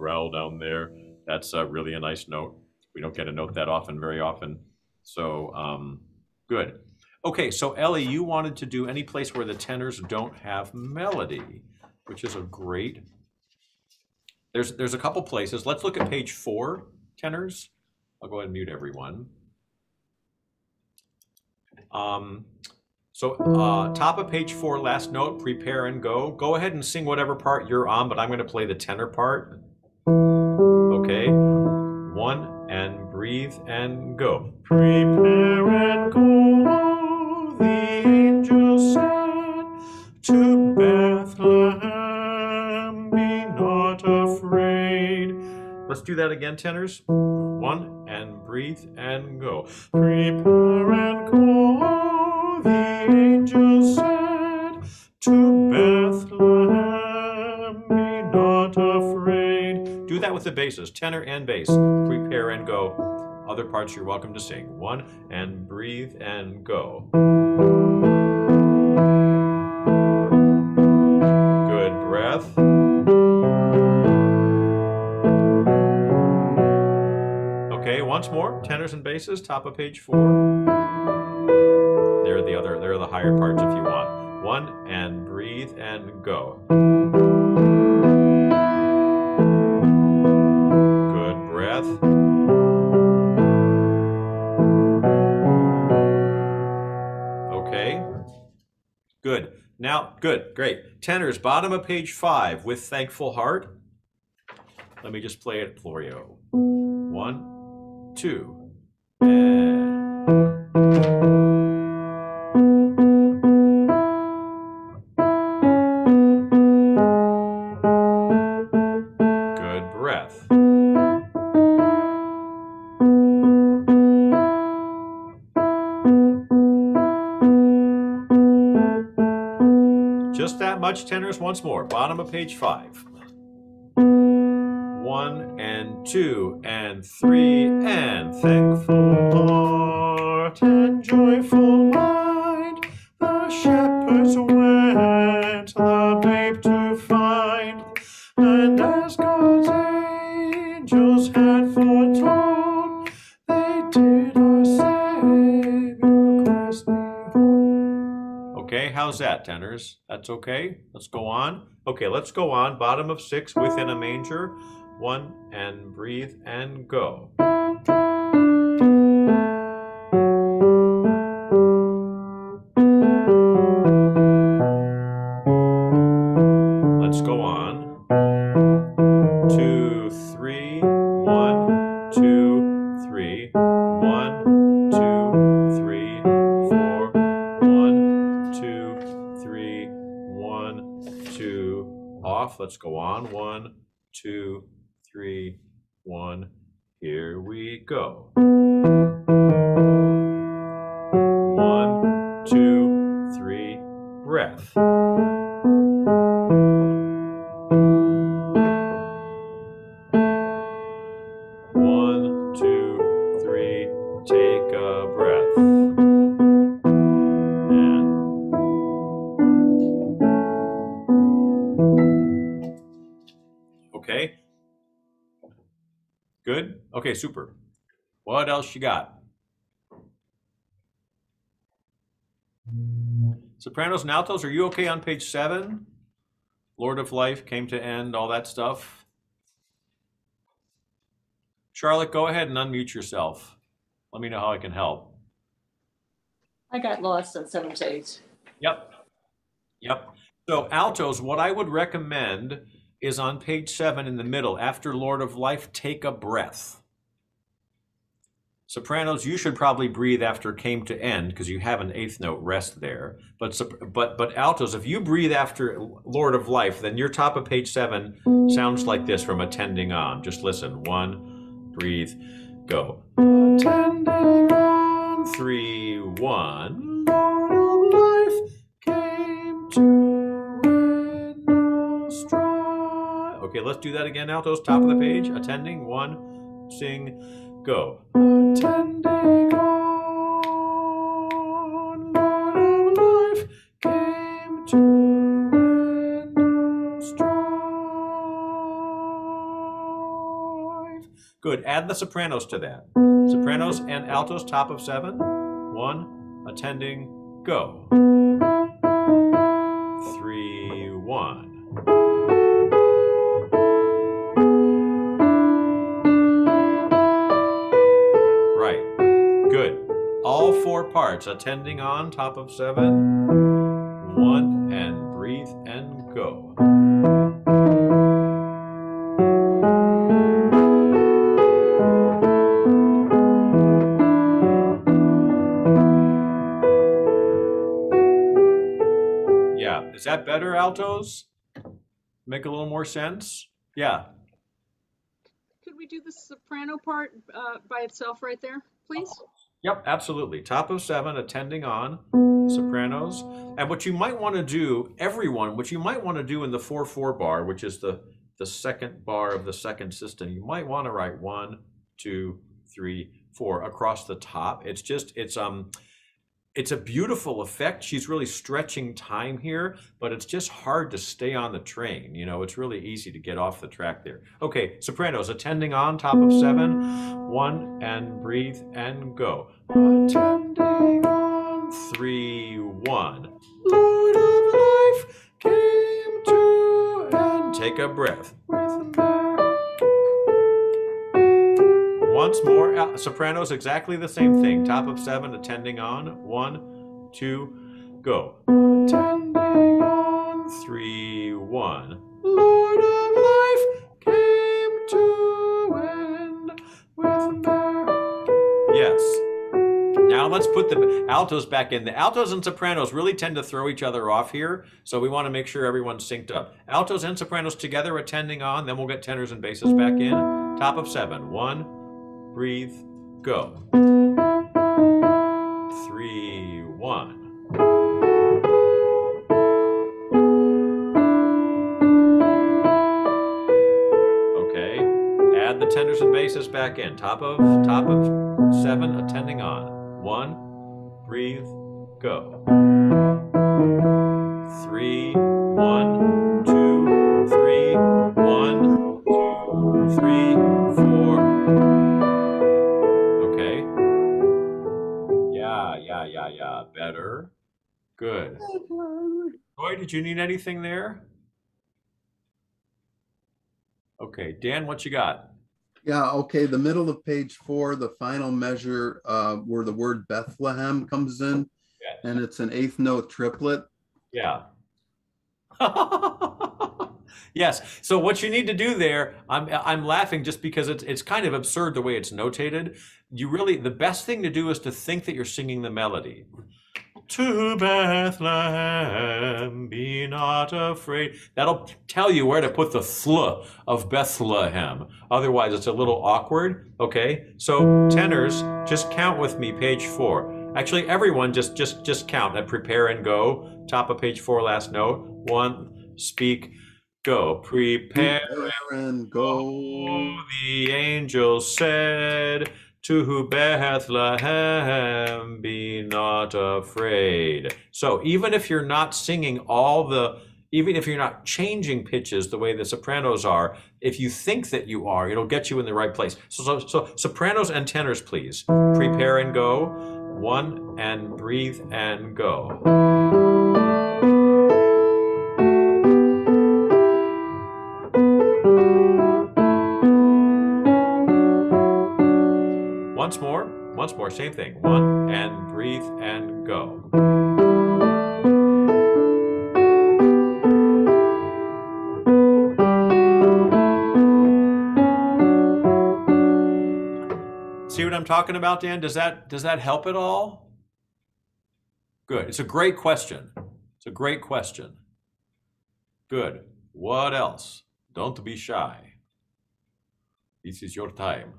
growl down there, that's uh, really a nice note. We don't get a note that often, very often. So um, good. Okay, so Ellie, you wanted to do any place where the tenors don't have melody, which is a great. There's there's a couple places. Let's look at page four, tenors. I'll go ahead and mute everyone. Um, so uh, top of page four, last note, prepare and go. Go ahead and sing whatever part you're on, but I'm going to play the tenor part. Okay, one and breathe and go. Prepare and go. The angel said to Bethlehem, be not afraid. Let's do that again, tenors. One and breathe and go. Prepare and go. The basses, tenor and bass. Prepare and go. Other parts you're welcome to sing. One and breathe and go. Good breath. Okay, once more. Tenors and basses, top of page four. There are the other, there are the higher parts if you want. One and breathe and go. Now, good, great. Tenors, bottom of page five with thankful heart. Let me just play it for you. One, two, and. Tenors once more. Bottom of page five. One and two and three and thankful heart and joyful mind. The shepherds how's that, tenors? That's okay? Let's go on. Okay, let's go on. Bottom of six, within a manger. One and breathe and go. Else you got? Sopranos and altos, are you okay on page seven? Lord of Life came to end, all that stuff. Charlotte, go ahead and unmute yourself. Let me know how I can help. I got lost on seven to eight. Yep. Yep. So altos, what I would recommend is on page seven in the middle, after Lord of Life, take a breath. Sopranos, you should probably breathe after came to end because you have an eighth note rest there. But but but altos, if you breathe after Lord of Life, then your top of page seven sounds like this from attending on. Just listen. One, breathe, go. Attending on three, one. Lord of Life came to end. Okay, let's do that again, altos. Top of the page, attending one, sing, go. Attending on, of Life came to end strife. Good. Add the sopranos to that. Sopranos and altos, top of seven. One, attending, go. Parts, attending on, top of seven. One, and breathe and go. Yeah. Is that better, altos? Make a little more sense? Yeah. Could we do the soprano part uh, by itself right there, please? Yep, absolutely. Top of seven, attending on sopranos. And what you might want to do, everyone, what you might want to do in the 4 4 bar, which is the, the second bar of the second system, you might want to write one, two, three, four across the top. It's just, it's, um, it's a beautiful effect. She's really stretching time here, but it's just hard to stay on the train. You know, it's really easy to get off the track there. Okay, sopranos, attending on, top of seven, one, and breathe and go. Attending on, three, one. Lord of life came to and take a breath. Once more, uh, sopranos, exactly the same thing. Top of seven, attending on. One, two, go. Attending on, three, one. Lord of life came to end with Yes. Now let's put the altos back in. The altos and sopranos really tend to throw each other off here, so we want to make sure everyone's synced up. Altos and sopranos together, attending on, then we'll get tenors and basses back in. Top of seven. One, breathe, go. Three, one. Okay, add the tenors and basses back in. Top of top of seven, attending on. One, breathe, go. Good. Roy, did you need anything there? Okay, Dan, what you got? Yeah, okay, the middle of page four, the final measure, uh, where the word Bethlehem comes in, and it's an eighth note triplet. Yeah. yes. So what you need to do there, I'm I'm laughing just because it's it's kind of absurd the way it's notated. You really the best thing to do is to think that you're singing the melody. To Bethlehem, be not afraid. That'll tell you where to put the thl of Bethlehem. Otherwise, it's a little awkward. Okay, so tenors, just count with me, page four. Actually, everyone, just just just count and prepare and go. Top of page four, last note. One, speak, go. Prepare and go. the angel said to who Bethlehem, be not afraid. So even if you're not singing all the, even if you're not changing pitches the way the sopranos are, if you think that you are, it'll get you in the right place. So, so, so sopranos and tenors, please. Prepare and go. One and breathe and go. Once more, same thing. One and breathe and go. See what I'm talking about, Dan? Does that does that help at all? Good. It's a great question. It's a great question. Good. What else? Don't be shy. This is your time.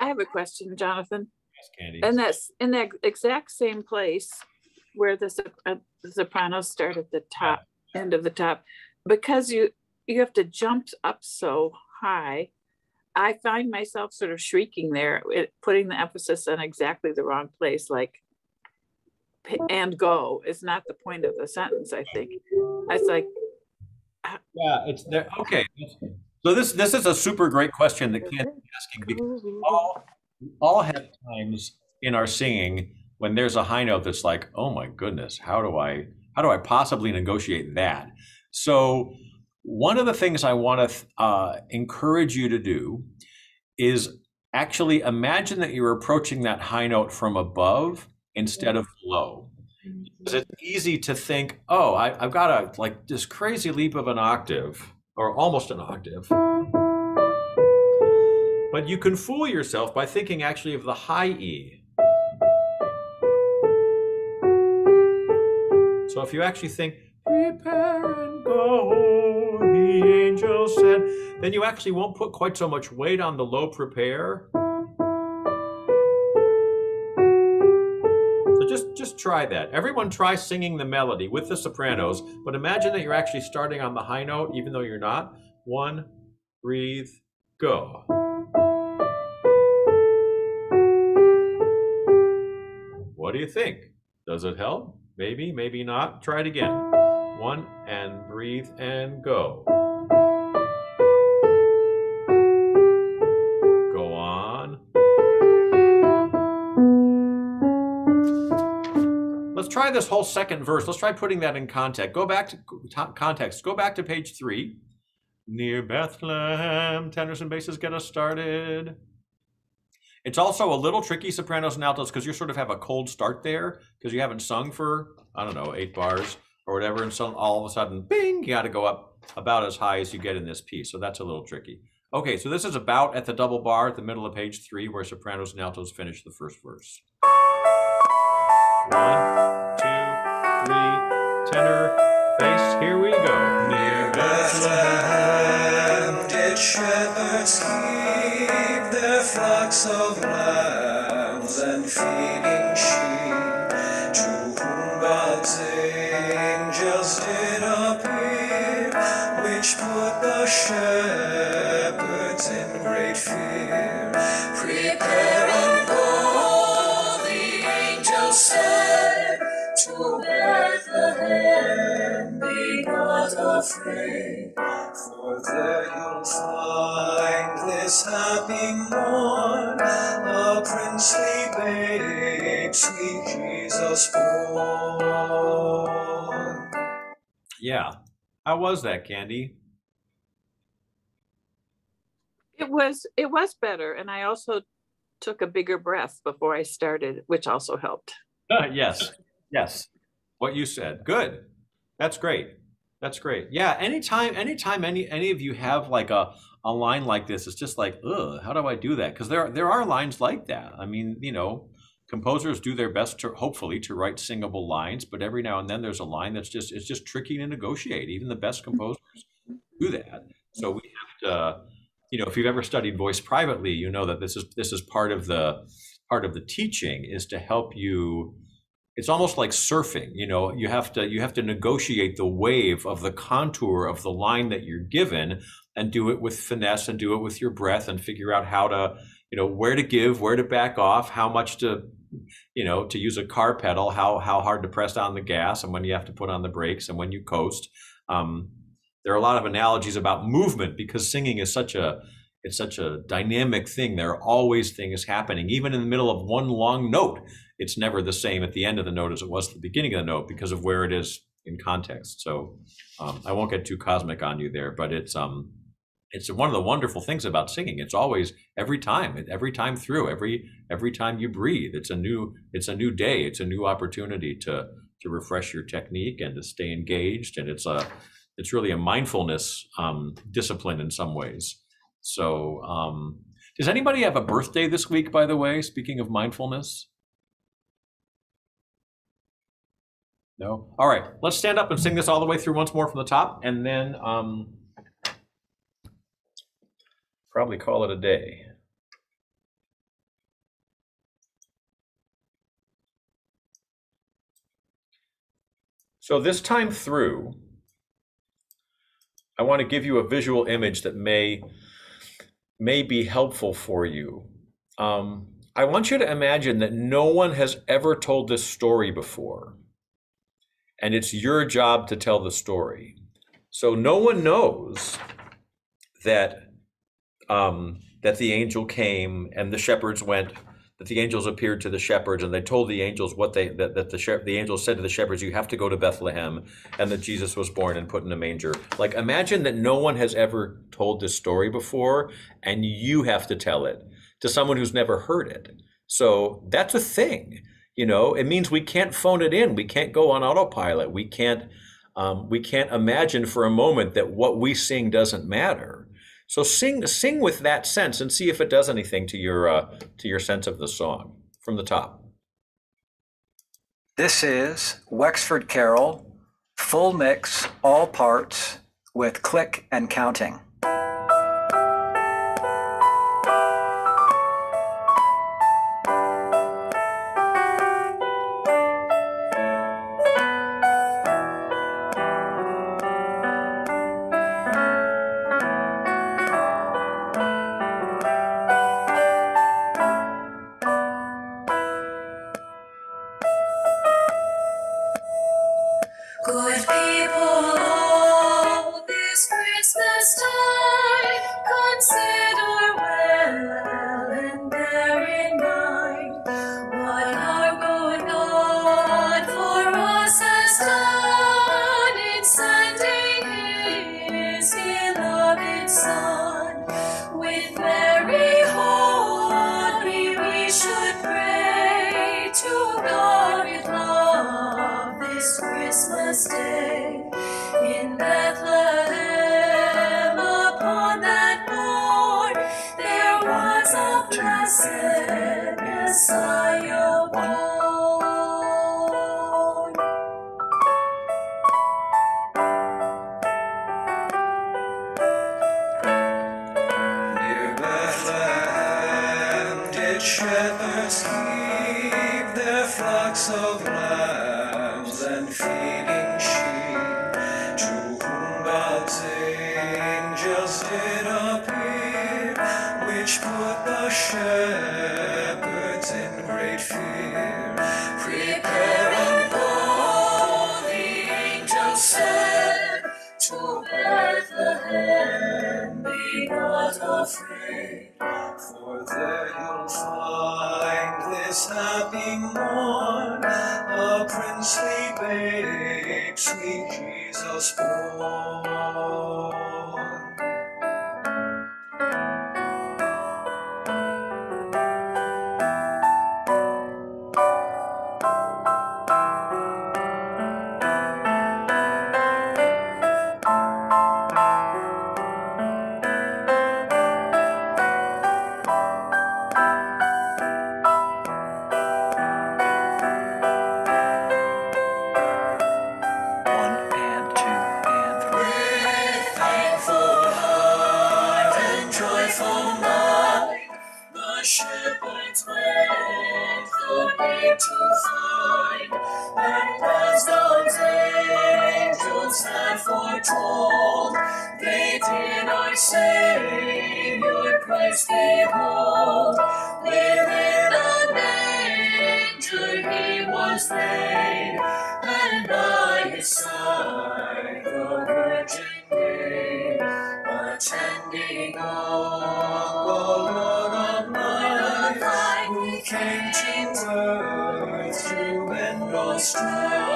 I have a question, Jonathan. Yes, Candy. And that's in that exact same place where the, uh, the sopranos start at the top end of the top, because you you have to jump up so high. I find myself sort of shrieking there, it, putting the emphasis on exactly the wrong place, like and go is not the point of the sentence. I think it's like Yeah, it's there. Okay. So this this is a super great question that Candy's mm-hmm. asking because we all all have times in our singing when there's a high note that's like, oh my goodness, how do I how do I possibly negotiate that? So one of the things I want to uh, encourage you to do is actually imagine that you're approaching that high note from above instead of mm-hmm. below. Because it's easy to think, oh, I, I've got a like this crazy leap of an octave or almost an octave. But you can fool yourself by thinking actually of the high E. So if you actually think, prepare and go, the angel said, then you actually won't put quite so much weight on the low prepare. Try that. Everyone try singing the melody with the sopranos, but imagine that you're actually starting on the high note even though you're not. One, breathe, go. What do you think? Does it help? Maybe, maybe not. Try it again. One and breathe and go. Try this whole second verse. Let's try putting that in context. Go back to context. Go back to page three. Near Bethlehem, tenors and basses get us started. It's also a little tricky, sopranos and altos, because you sort of have a cold start there because you haven't sung for, I don't know, eight bars or whatever. And so all of a sudden, bing, you got to go up about as high as you get in this piece. So that's a little tricky. Okay, so this is about at the double bar at the middle of page three where sopranos and altos finish the first verse. One, tenor, bass. Here we go. Near Bethlehem did shepherds keep their flocks of for there you'll find this happy morn, a princely babe, sweet Jesus born. Yeah. How was that, Candy? it was it was better, and I also took a bigger breath before I started, which also helped. yes. Yes. What you said. Good. That's great. That's great. Yeah, anytime, anytime any any of you have like a a line like this, it's just like, ugh, how do I do that? Because there are- there are lines like that. I mean, you know, composers do their best to hopefully to write singable lines, but every now and then there's a line that's just it's just tricky to negotiate. Even the best mm-hmm. composers do that. So we have to, you know, if you've ever studied voice privately, you know that this is this is part of the part of the teaching is to help you it's almost like surfing you know you have to you have to negotiate the wave of the contour of the line that you're given and do it with finesse and do it with your breath and figure out how to you know where to give where to back off how much to you know to use a car pedal how how hard to press on the gas and when you have to put on the brakes and when you coast. Um, there are a lot of analogies about movement because singing is such a it's such a dynamic thing. There are always things happening even in the middle of one long note it's never the same at the end of the note as it was at the beginning of the note because of where it is in context. So um, I won't get too cosmic on you there, but it's um, it's one of the wonderful things about singing. It's always every time, every time through, every every time you breathe, it's a new it's a new day. It's a new opportunity to to refresh your technique and to stay engaged. And it's a it's really a mindfulness um, discipline in some ways. So um, does anybody have a birthday this week? By the way, speaking of mindfulness. No? All right, let's stand up and sing this all the way through once more from the top and then um, probably call it a day. So this time through, I want to give you a visual image that may may be helpful for you. Um, I want you to imagine that no one has ever told this story before and it's your job to tell the story. So no one knows that um, that the angel came and the shepherds went. That the angels appeared to the shepherds and they told the angels what they that, that the shep- the angels said to the shepherds, "You have to go to Bethlehem," and that Jesus was born and put in a manger. Like imagine that no one has ever told this story before, and you have to tell it to someone who's never heard it. So that's a thing you know it means we can't phone it in. We can't go on autopilot. We can't um, we can't imagine for a moment that what we sing doesn't matter. So sing sing with that sense and see if it does anything to your uh, to your sense of the song from the top. This is Wexford Carol, full mix, all parts, with click and counting. Blessed life, who came to earth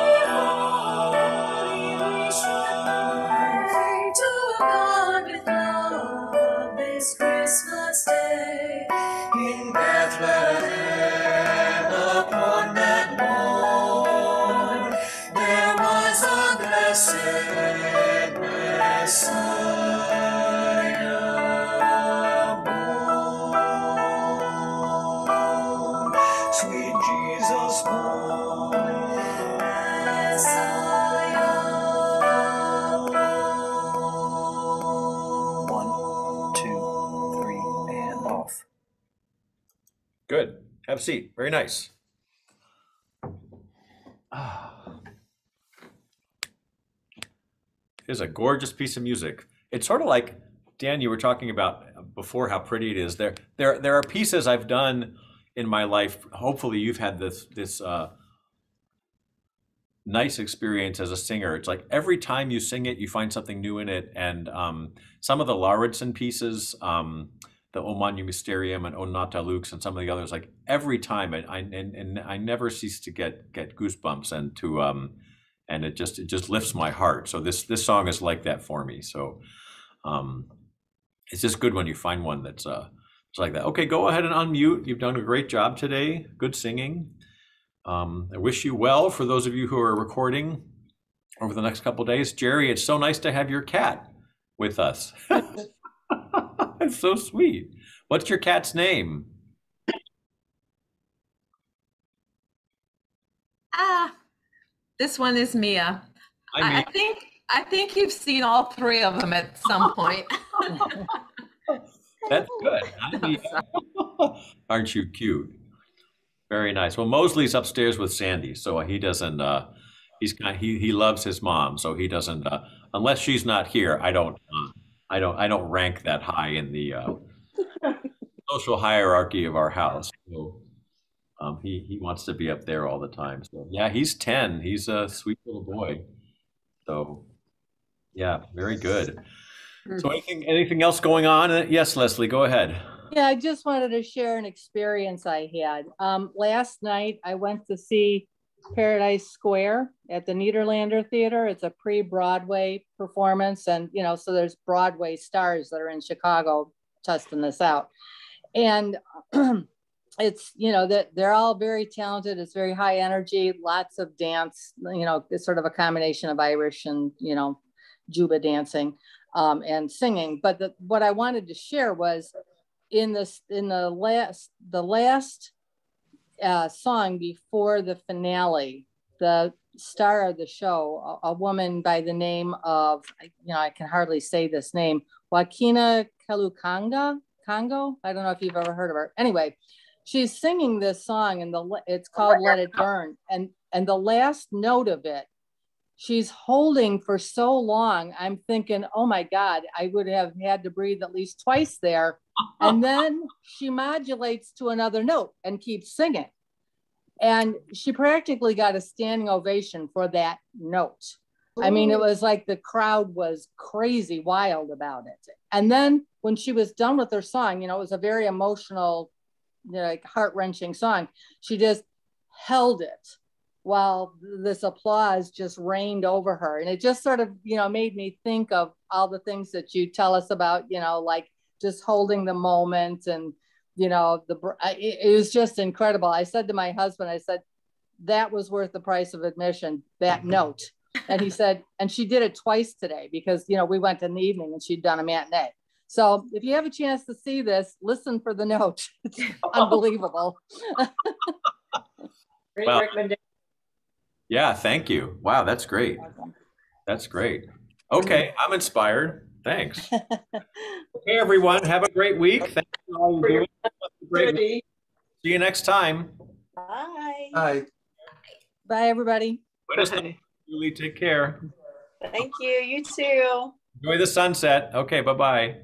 Very nice. Ah. It's a gorgeous piece of music. It's sort of like Dan, you were talking about before how pretty it is. There, there, there are pieces I've done in my life. Hopefully, you've had this this uh, nice experience as a singer. It's like every time you sing it, you find something new in it. And um, some of the Lauridsen pieces, um, the O Magnum Mysterium and O Nata Lux and some of the others, like every time, I, I and, and I never cease to get get goosebumps and to um, and it just it just lifts my heart. So this this song is like that for me. So um, it's just good when you find one that's uh, it's like that. Okay, go ahead and unmute. You've done a great job today. Good singing. Um, I wish you well for those of you who are recording over the next couple days. Jerry, it's so nice to have your cat with us. it's so sweet. What's your cat's name? Ah, this one is Mia. I, I think I think you've seen all three of them at some point. That's good. Hi, Mia. Aren't you cute? Very nice. Well, Mosley's upstairs with Sandy, so he doesn't. Uh, he's kind. He he loves his mom, so he doesn't. Uh, unless she's not here, I don't. Uh, I don't. I don't rank that high in the uh, social hierarchy of our house. So um, he he wants to be up there all the time. So yeah, he's ten. He's a sweet little boy. So yeah, very good. So anything anything else going on? Uh, Yes, Leslie, go ahead. Yeah, I just wanted to share an experience I had. Um, last night, I went to see Paradise Square at the Nederlander Theater. It's a pre-Broadway performance, and you know, so there's Broadway stars that are in Chicago testing this out, and it's you know that they're all very talented. It's very high energy, lots of dance. You know, it's sort of a combination of Irish and you know, Juba dancing um, and singing. But the, what I wanted to share was in this in the last the last uh, song before the finale, the star of the show, a, a woman by the name of you know I can hardly say this name, Joaquina Kalukanga Congo. I don't know if you've ever heard of her. Anyway, she's singing this song and the it's called Let It Burn, and and the last note of it she's holding for so long. I'm thinking, oh my God, I would have had to breathe at least twice there. And then she modulates to another note and keeps singing. And she practically got a standing ovation for that note. I mean, it was like the crowd was crazy wild about it. And then when she was done with her song, you know, it was a very emotional, you know, like heart wrenching song. She just held it while this applause just rained over her. And it just sort of, you know, made me think of all the things that you tell us about, you know, like just holding the moment and, you know, the, it, it was just incredible. I said to my husband, I said, that was worth the price of admission, that mm-hmm. note. And he said, and she did it twice today because, you know, we went in the evening and she'd done a matinee. So if you have a chance to see this, listen for the note. It's oh. unbelievable. Great Wow. recommendation. Yeah, thank you. Wow, that's great. That's great. Okay, mm-hmm. I'm inspired. Thanks. Okay, everyone, have a great week. Thanks for all you're doing. Great week. See you next time. Bye. Hi. Bye, everybody. Buenos noches, Julie, take care. Thank you. You too. Enjoy the sunset. Okay, bye-bye.